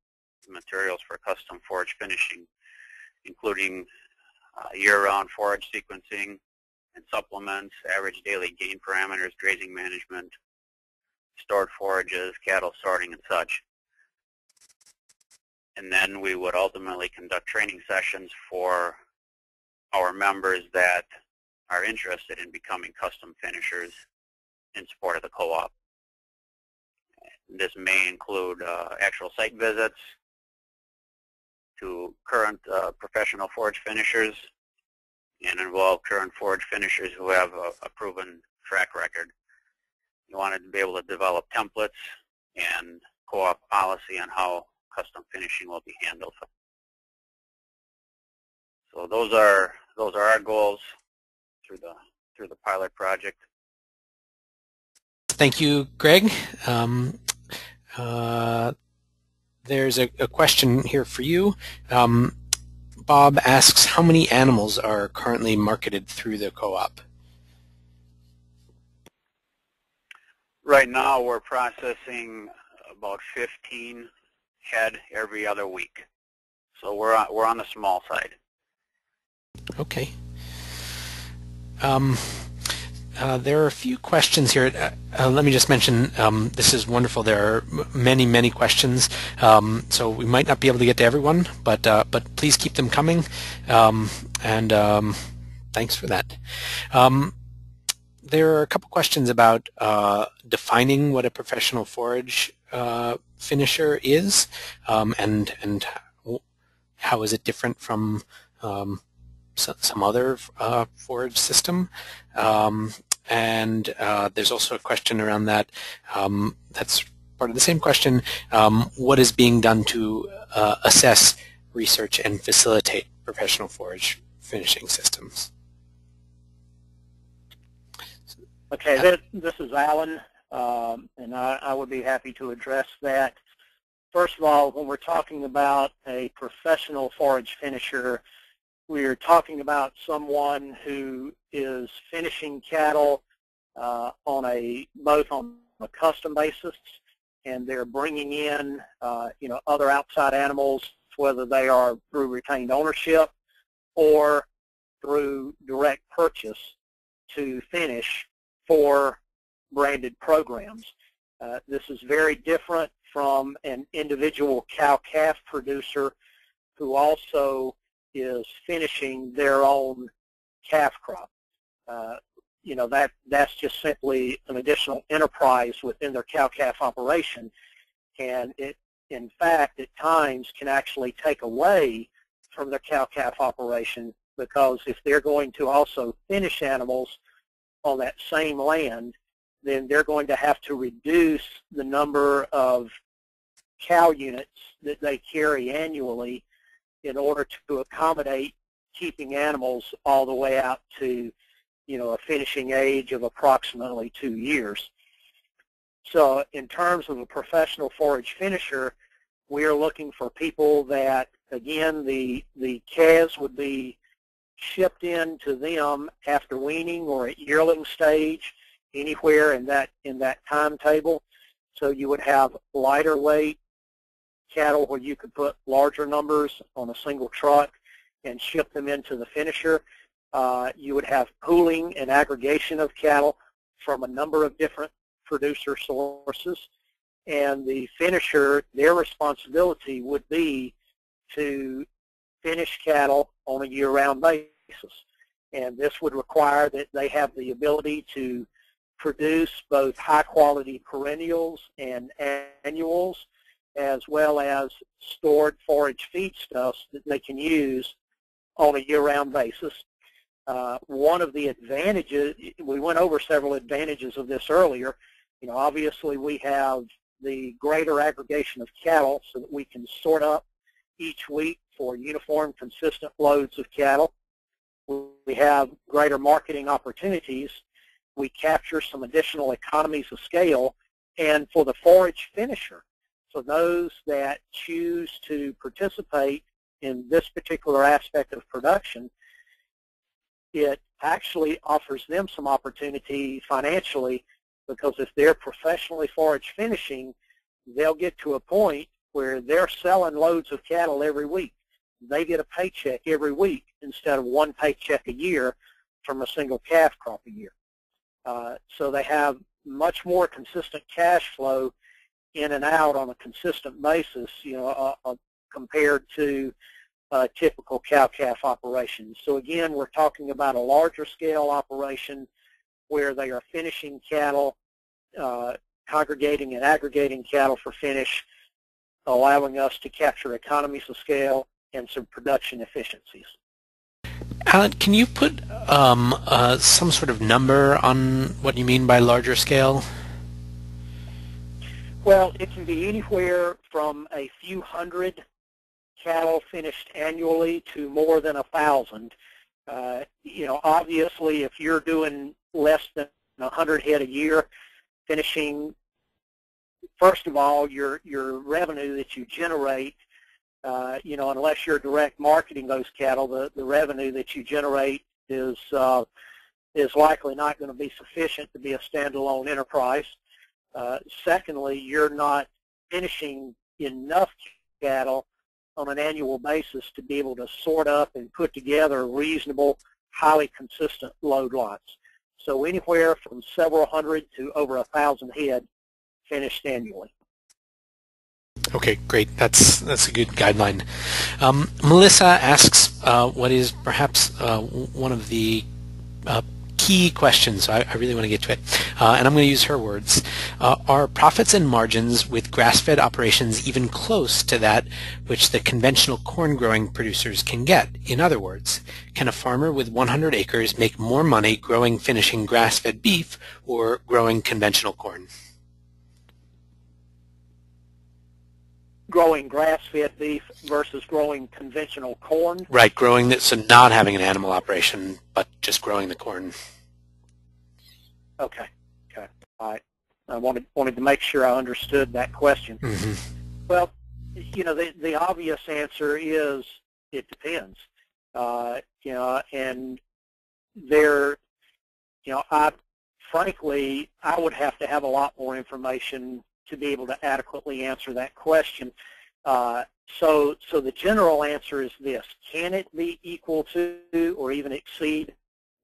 S4: materials for custom forage finishing including uh, year-round forage sequencing and supplements, average daily gain parameters, grazing management, stored forages, cattle sorting, and such. And then we would ultimately conduct training sessions for our members that are interested in becoming custom finishers in support of the co-op. This may include uh, actual site visits to current uh, professional forage finishers and involve current forage finishers who have a, a proven track record. You wanted to be able to develop templates and co-op policy on how custom finishing will be handled. So those are those are our goals through the through the pilot project.
S1: Thank you, Greg. Um, uh, there's a, a, question here for you. Um, Bob asks, how many animals are currently marketed through the co-op?
S4: Right now we're processing about 15 head every other week. So we're on, we're on the small side.
S1: Okay. Um, uh, there are a few questions here. Uh, uh, let me just mention, um, this is wonderful. There are many, many questions, um, so we might not be able to get to everyone, but uh, but please keep them coming, um, and um, thanks for that. Um, there are a couple questions about uh, defining what a professional forage finisher is, um, and and how is it different from some other forage system. Um, and uh, there's also a question around that um, that's part of the same question. Um, what is being done to uh, assess, research, and facilitate professional forage finishing systems?
S3: Okay, this, this is Allen, um, and I, I would be happy to address that. First of all, when we're talking about a professional forage finisher, we're talking about someone who is finishing cattle uh, on a both on a custom basis, and they're bringing in uh, you know other outside animals, whether they are through retained ownership or through direct purchase to finish for branded programs. Uh, this is very different from an individual cow-calf producer who also is finishing their own calf crop. Uh, you know, that, that's just simply an additional enterprise within their cow-calf operation. And it, in fact, at times can actually take away from their cow-calf operation because if they're going to also finish animals on that same land, then they're going to have to reduce the number of cow units that they carry annually in order to accommodate keeping animals all the way out to, you know, a finishing age of approximately two years. So in terms of a professional forage finisher, we are looking for people that, again, the, the calves would be shipped in to them after weaning or at yearling stage, anywhere in that, in that timetable. So you would have lighter weight, cattle where you could put larger numbers on a single truck and ship them into the finisher. Uh, you would have pooling and aggregation of cattle from a number of different producer sources. And the finisher, their responsibility would be to finish cattle on a year-round basis. And this would require that they have the ability to produce both high-quality perennials and annuals as well as stored forage feedstuffs that they can use on a year-round basis. Uh, one of the advantages, we went over several advantages of this earlier. You know, obviously we have the greater aggregation of cattle so that we can sort up each week for uniform, consistent loads of cattle. We have greater marketing opportunities. We capture some additional economies of scale. And for the forage finisher, so those that choose to participate in this particular aspect of production, it actually offers them some opportunity financially because if they're professionally forage finishing, they'll get to a point where they're selling loads of cattle every week. they get a paycheck every week instead of one paycheck a year from a single calf crop a year. Uh, so they have much more consistent cash flow in and out on a consistent basis, you know, uh, uh, compared to uh, typical cow-calf operations. So again, we're talking about a larger scale operation where they are finishing cattle, uh, congregating and aggregating cattle for finish, allowing us to capture economies of scale and some production efficiencies.
S1: Allen, can you put um, uh, some sort of number on what you mean by larger scale?
S3: Well, it can be anywhere from a few hundred cattle finished annually to more than a thousand. Uh, you know, obviously, if you're doing less than 100 head a year, finishing, first of all, your your revenue that you generate, uh, you know, unless you're direct marketing those cattle, the, the revenue that you generate is uh, is likely not going to be sufficient to be a standalone enterprise. Uh, secondly, you're not finishing enough cattle on an annual basis to be able to sort up and put together reasonable, highly consistent load lots. So anywhere from several hundred to over a thousand head finished annually.
S1: Okay, great. That's that's a good guideline. Um, Melissa asks uh, what is perhaps uh, one of the uh, key questions. So I, I, really want to get to it. Uh, and I'm going to use her words. Uh, are profits and margins with grass-fed operations even close to that which the conventional corn growing producers can get? In other words, can a farmer with 100 acres make more money growing finishing grass-fed beef or growing conventional corn?
S3: growing grass-fed beef versus growing conventional corn.
S1: Right, growing that, so not having an animal operation, but just growing the corn.
S3: Okay. Okay. All right. I wanted wanted to make sure I understood that question.
S1: Mm-hmm.
S3: Well, you know, the the obvious answer is it depends. Uh, you know, and there, you know, I frankly I would have to have a lot more information to be able to adequately answer that question. Uh, so, so the general answer is this: Can it be equal to or even exceed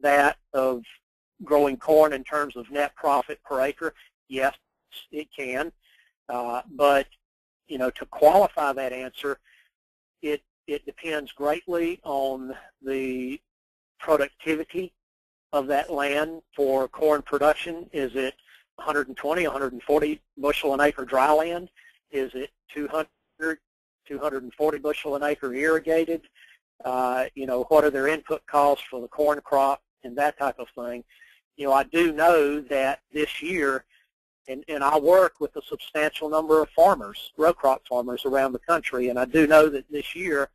S3: that of growing corn in terms of net profit per acre? Yes, it can. Uh, but you know, to qualify that answer, it it depends greatly on the productivity of that land for corn production. Is it 120, 140 bushel an acre dry land? Is it 200, 240 bushel an acre irrigated? Uh, you know, what are their input costs for the corn crop and that type of thing? You know, I do know that this year, and, and I work with a substantial number of farmers, row crop farmers around the country, and I do know that this year,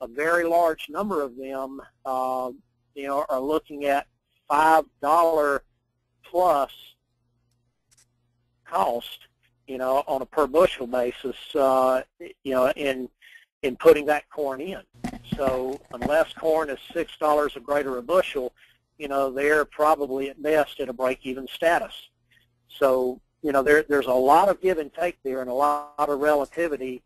S3: a very large number of them, uh, you know, are looking at $5 plus cost, you know, on a per bushel basis, uh, you know, in in putting that corn in. So unless corn is six dollars or greater a bushel, you know, they're probably at best at a break-even status. So you know, there there's a lot of give and take there, and a lot of relativity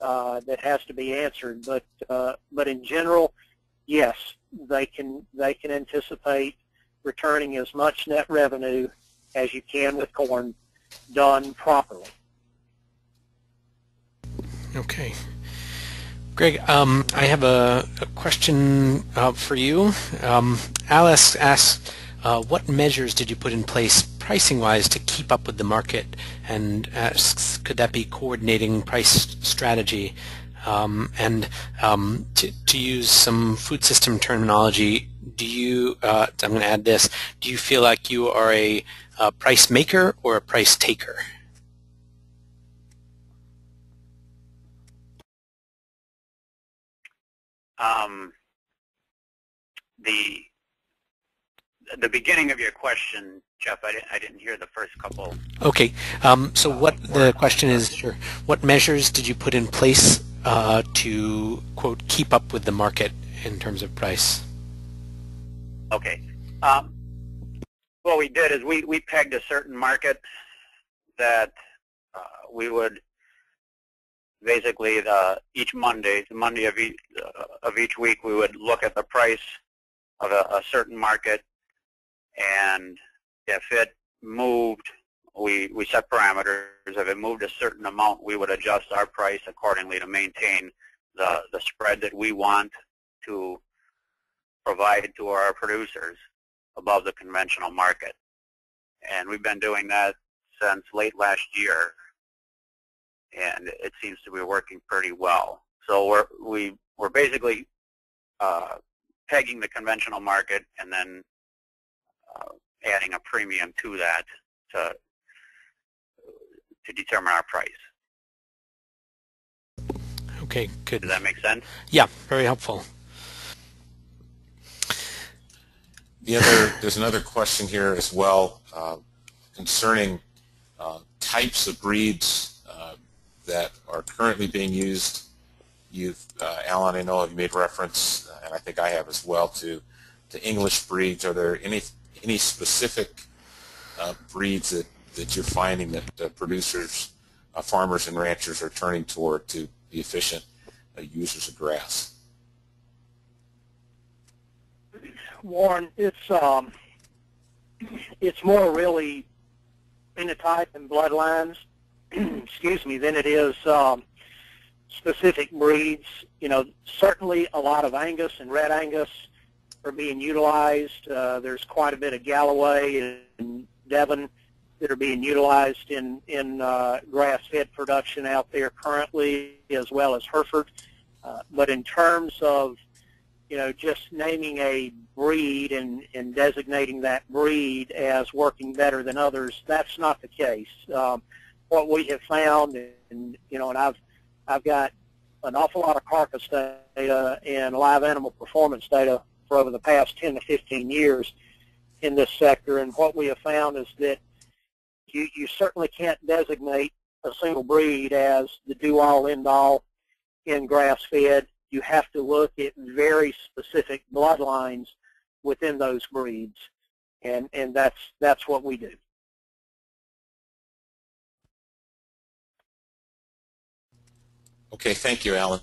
S3: uh, that has to be answered. But uh, but in general, yes, they can they can anticipate returning as much net revenue as you can with corn done properly.
S1: Okay. Greg, um, I have a, a question uh, for you. Um, Alice asks, uh, what measures did you put in place pricing-wise to keep up with the market? And asks, could that be coordinating price strategy? Um, and um, to, to, use some food system terminology, do you, uh, I'm going to add this, do you feel like you are a a price maker or a price taker?
S4: Um, the the beginning of your question, Jeff, I didn't, I didn't hear the first couple.
S1: Okay, um, so what the question is, sure, what measures did you put in place uh, to, quote, keep up with the market in terms of price?
S4: Okay. Um, what we did is we, we pegged a certain market that uh, we would basically the each Monday, the Monday of each, uh, of each week, we would look at the price of a, a certain market, and if it moved, we we set parameters. If it moved a certain amount, we would adjust our price accordingly to maintain the the spread that we want to provide to our producers above the conventional market. And we've been doing that since late last year and it seems to be working pretty well. So we're we we're basically uh, pegging the conventional market and then uh, adding a premium to that to to determine our price.
S1: Okay, good.
S4: Does that make sense?
S1: Yeah, very helpful.
S2: The other, there's another question here as well uh, concerning uh, types of breeds that are currently being used. You've, uh, Allen, I know you made reference, uh, and I think I have as well, to to English breeds. Are there any any specific uh, breeds that, that you're finding that uh, producers, uh, farmers, and ranchers are turning toward to be efficient uh, users of grass?
S3: Warren, it's um, it's more really phenotype and bloodlines excuse me, than it is um, specific breeds. You know, certainly a lot of Angus and Red Angus are being utilized. Uh, there's quite a bit of Galloway and Devon that are being utilized in in uh, grass-fed production out there currently, as well as Hereford. Uh, but in terms of you know, just naming a breed and, and designating that breed as working better than others, that's not the case. Um, what we have found, and you know, and I've I've got an awful lot of carcass data and live animal performance data for over the past 10 to 15 years in this sector, and what we have found is that you you certainly can't designate a single breed as the do-all, end-all in grass-fed. You have to look at very specific bloodlines within those breeds, and and that's that's what we do.
S2: Okay, thank you, Allen.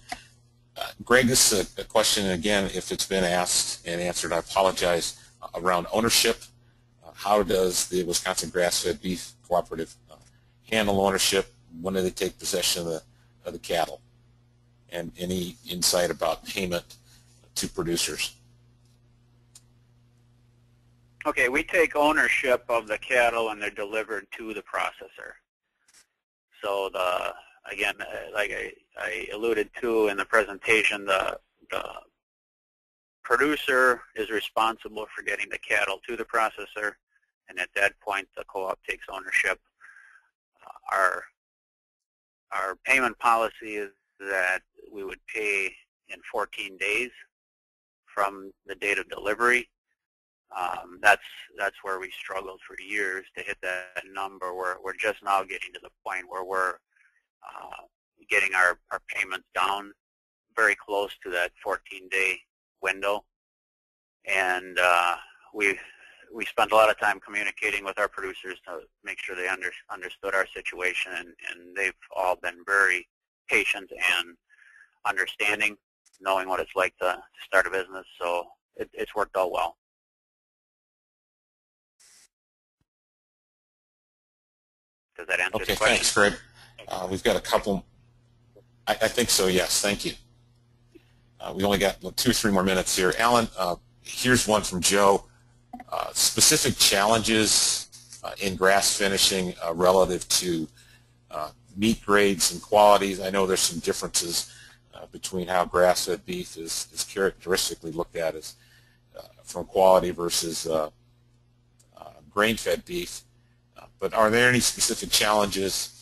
S2: Uh, Greg, this is a, a, question, again, if it's been asked and answered, I apologize, uh, around ownership. Uh, how does the Wisconsin Grass-Fed Beef Cooperative uh, handle ownership? When do they take possession of the, of the cattle? And any insight about payment to producers?
S4: Okay, we take ownership of the cattle and they're delivered to the processor. So the again, uh, like I, I alluded to in the presentation, the, the producer is responsible for getting the cattle to the processor, and at that point, the co-op takes ownership. Uh, our our payment policy is that we would pay in 14 days from the date of delivery. Um, that's that's where we struggled for years to hit that number. We're we're just now getting to the point where we're uh, getting our, our payments down very close to that 14-day window. And uh, we we spent a lot of time communicating with our producers to make sure they under, understood our situation, and, and they've all been very patient and understanding, knowing what it's like to, to start a business. So it, it's worked out well. Does that answer
S2: okay,
S4: the question?
S2: thanks, Greg. Uh, we've got a couple. I, I, think so. Yes. Thank you. Uh, we only got two or three more minutes here. Allen, uh, here's one from Joe. Uh, specific challenges uh, in grass finishing uh, relative to meat grades and qualities. I know there's some differences between how grass-fed beef is, is characteristically looked at as from quality versus grain-fed beef. but are there any specific challenges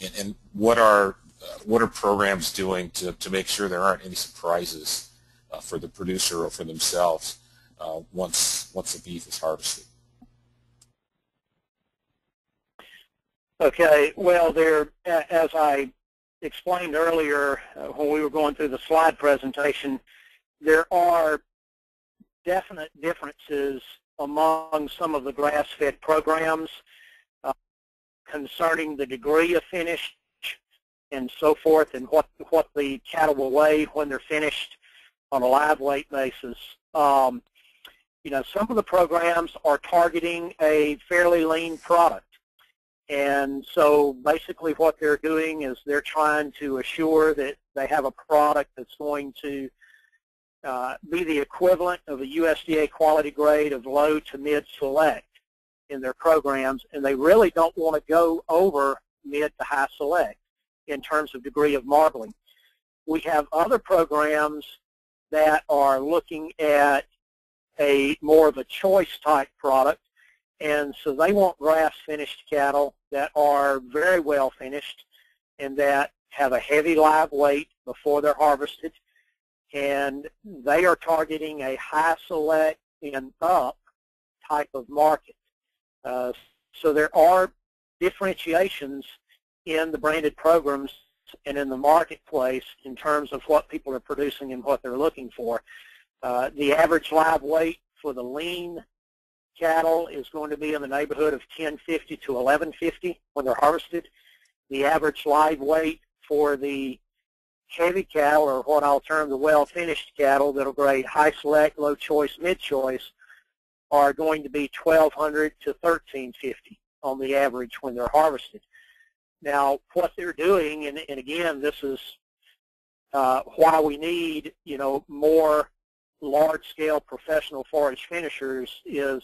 S2: and, and what are uh, what are programs doing to, to make sure there aren't any surprises uh, for the producer or for themselves uh, once once the beef is harvested?
S3: Okay, well, there, as I explained earlier uh, when we were going through the slide presentation, there are definite differences among some of the grass-fed programs concerning the degree of finish and so forth, and what what the cattle will weigh when they're finished on a live weight basis. Um, you know, some of the programs are targeting a fairly lean product. And so basically what they're doing is they're trying to assure that they have a product that's going to uh, be the equivalent of a USDA quality grade of low to mid select in their programs, and they really don't want to go over mid to high select in terms of degree of marbling. We have other programs that are looking at a more of a choice type product, and so they want grass finished cattle that are very well finished and that have a heavy live weight before they're harvested, and they are targeting a high select and up type of market. Uh, so there are differentiations in the branded programs and in the marketplace in terms of what people are producing and what they're looking for. Uh, the average live weight for the lean cattle is going to be in the neighborhood of 1050 to 1150 when they're harvested. The average live weight for the heavy cattle, or what I'll term the well-finished cattle that'll grade high select, low choice, mid choice, are going to be 1200 to 1350 on the average when they're harvested. Now, what they're doing, and, and again, this is uh, why we need, you know, more large-scale professional forage finishers is,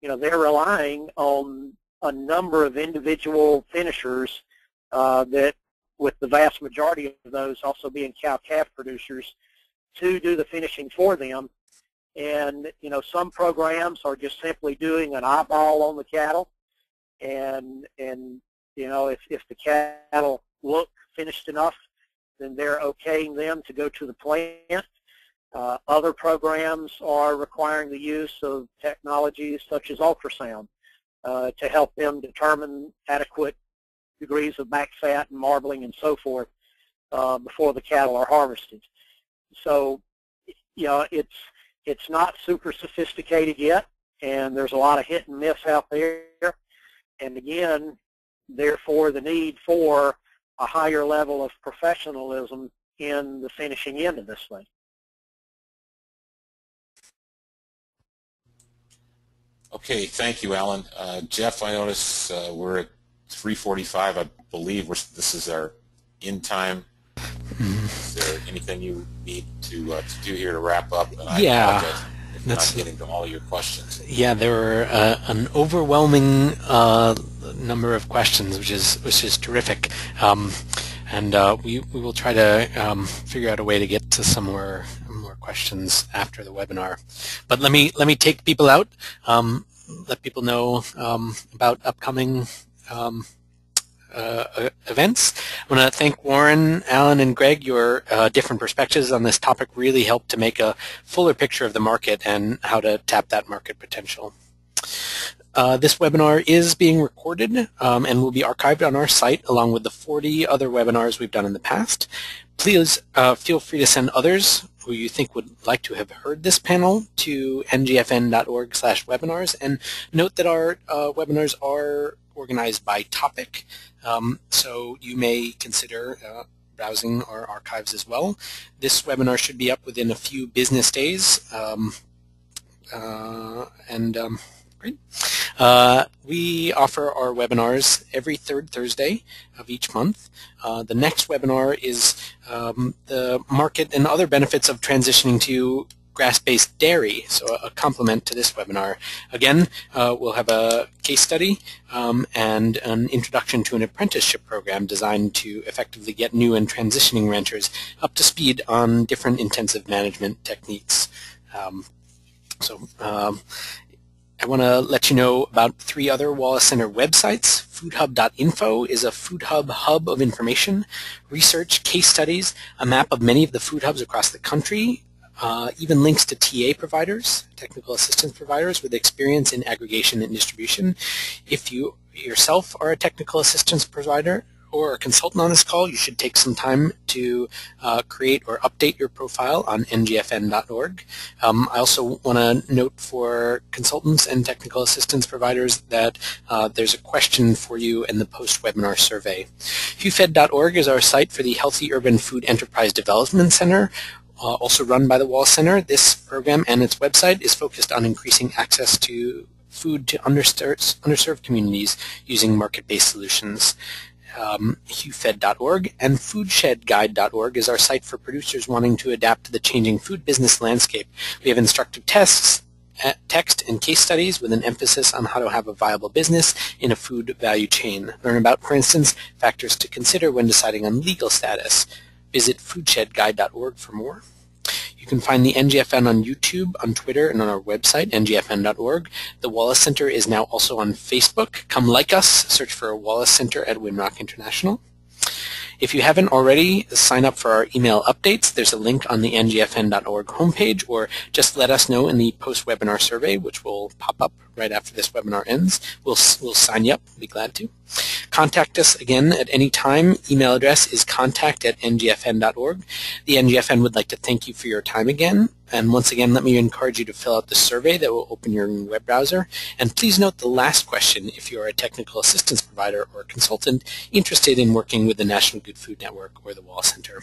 S3: you know, they're relying on a number of individual finishers uh, that, with the vast majority of those also being cow-calf producers, to do the finishing for them. And, you know, some programs are just simply doing an eyeball on the cattle and, and you know, if, if the cattle look finished enough, then they're okaying them to go to the plant. Uh, other programs are requiring the use of technologies such as ultrasound uh, to help them determine adequate degrees of back fat and marbling and so forth uh, before the cattle are harvested. So, you know, it's it's not super sophisticated yet, and there's a lot of hit and miss out there. And again, therefore the need for a higher level of professionalism in the finishing end of this thing.
S2: Okay, thank you, Allen. Uh, Jeff, I notice uh, we're at 3:45. I believe this is our in time. Is there anything you need to uh, to do here to wrap up?
S1: And yeah,
S2: that's not getting to all your questions.
S1: Yeah, there were uh, an overwhelming uh, number of questions, which is which is terrific. Um, and uh, we we will try to um, figure out a way to get to some more more questions after the webinar. But let me let me take people out. Um, let people know um, about upcoming um, uh, events. I want to thank Warren, Allen, and Greg. Your uh, different perspectives on this topic really helped to make a fuller picture of the market and how to tap that market potential. Uh, this webinar is being recorded um, and will be archived on our site along with the 40 other webinars we've done in the past. Please uh, feel free to send others who you think would like to have heard this panel to ngfn.org slash webinars and note that our uh, webinars are organized by topic um, so you may consider uh, browsing our archives as well. This webinar should be up within a few business days um, uh, and um, Great. Uh, we offer our webinars every third Thursday of each month. Uh, the next webinar is um, the market and other benefits of transitioning to grass-based dairy, so a complement to this webinar. Again, uh, we'll have a case study um, and an introduction to an apprenticeship program designed to effectively get new and transitioning ranchers up to speed on different intensive management techniques. Um, so um, I want to let you know about three other Wallace Center websites. FoodHub.info is a Food Hub hub of information, research, case studies, a map of many of the food hubs across the country, uh, even links to TA providers, technical assistance providers with experience in aggregation and distribution. If you yourself are a technical assistance provider or a consultant on this call, you should take some time to uh, create or update your profile on ngfn.org. Um, I also want to note for consultants and technical assistance providers that uh, there's a question for you in the post-webinar survey. HuFed.org is our site for the Healthy Urban Food Enterprise Development Center, uh, also run by the Wall Center. This program and its website is focused on increasing access to food to underserved, communities using market-based solutions um, hufed.org, and foodshedguide.org is our site for producers wanting to adapt to the changing food business landscape. We have instructive tests, uh, text and case studies with an emphasis on how to have a viable business in a food value chain. Learn about, for instance, factors to consider when deciding on legal status. Visit foodshedguide.org for more. You can find the NGFN on YouTube, on Twitter, and on our website, ngfn.org. The Wallace Center is now also on Facebook. Come like us. Search for Wallace Center at Winrock International. If you haven't already, sign up for our email updates. There's a link on the ngfn.org homepage, or just let us know in the post-webinar survey, which will pop up right after this webinar ends. We'll, we'll sign you up. We'll be glad to. Contact us again at any time. Email address is contact at ngfn.org. The NGFN would like to thank you for your time again. And once again, let me encourage you to fill out the survey that will open your web browser. And please note the last question if you are a technical assistance provider or consultant interested in working with the National Good Food Network or the Wall Center.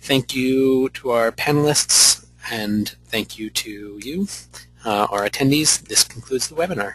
S1: Thank you to our panelists and thank you to you, uh, our attendees. This concludes the webinar.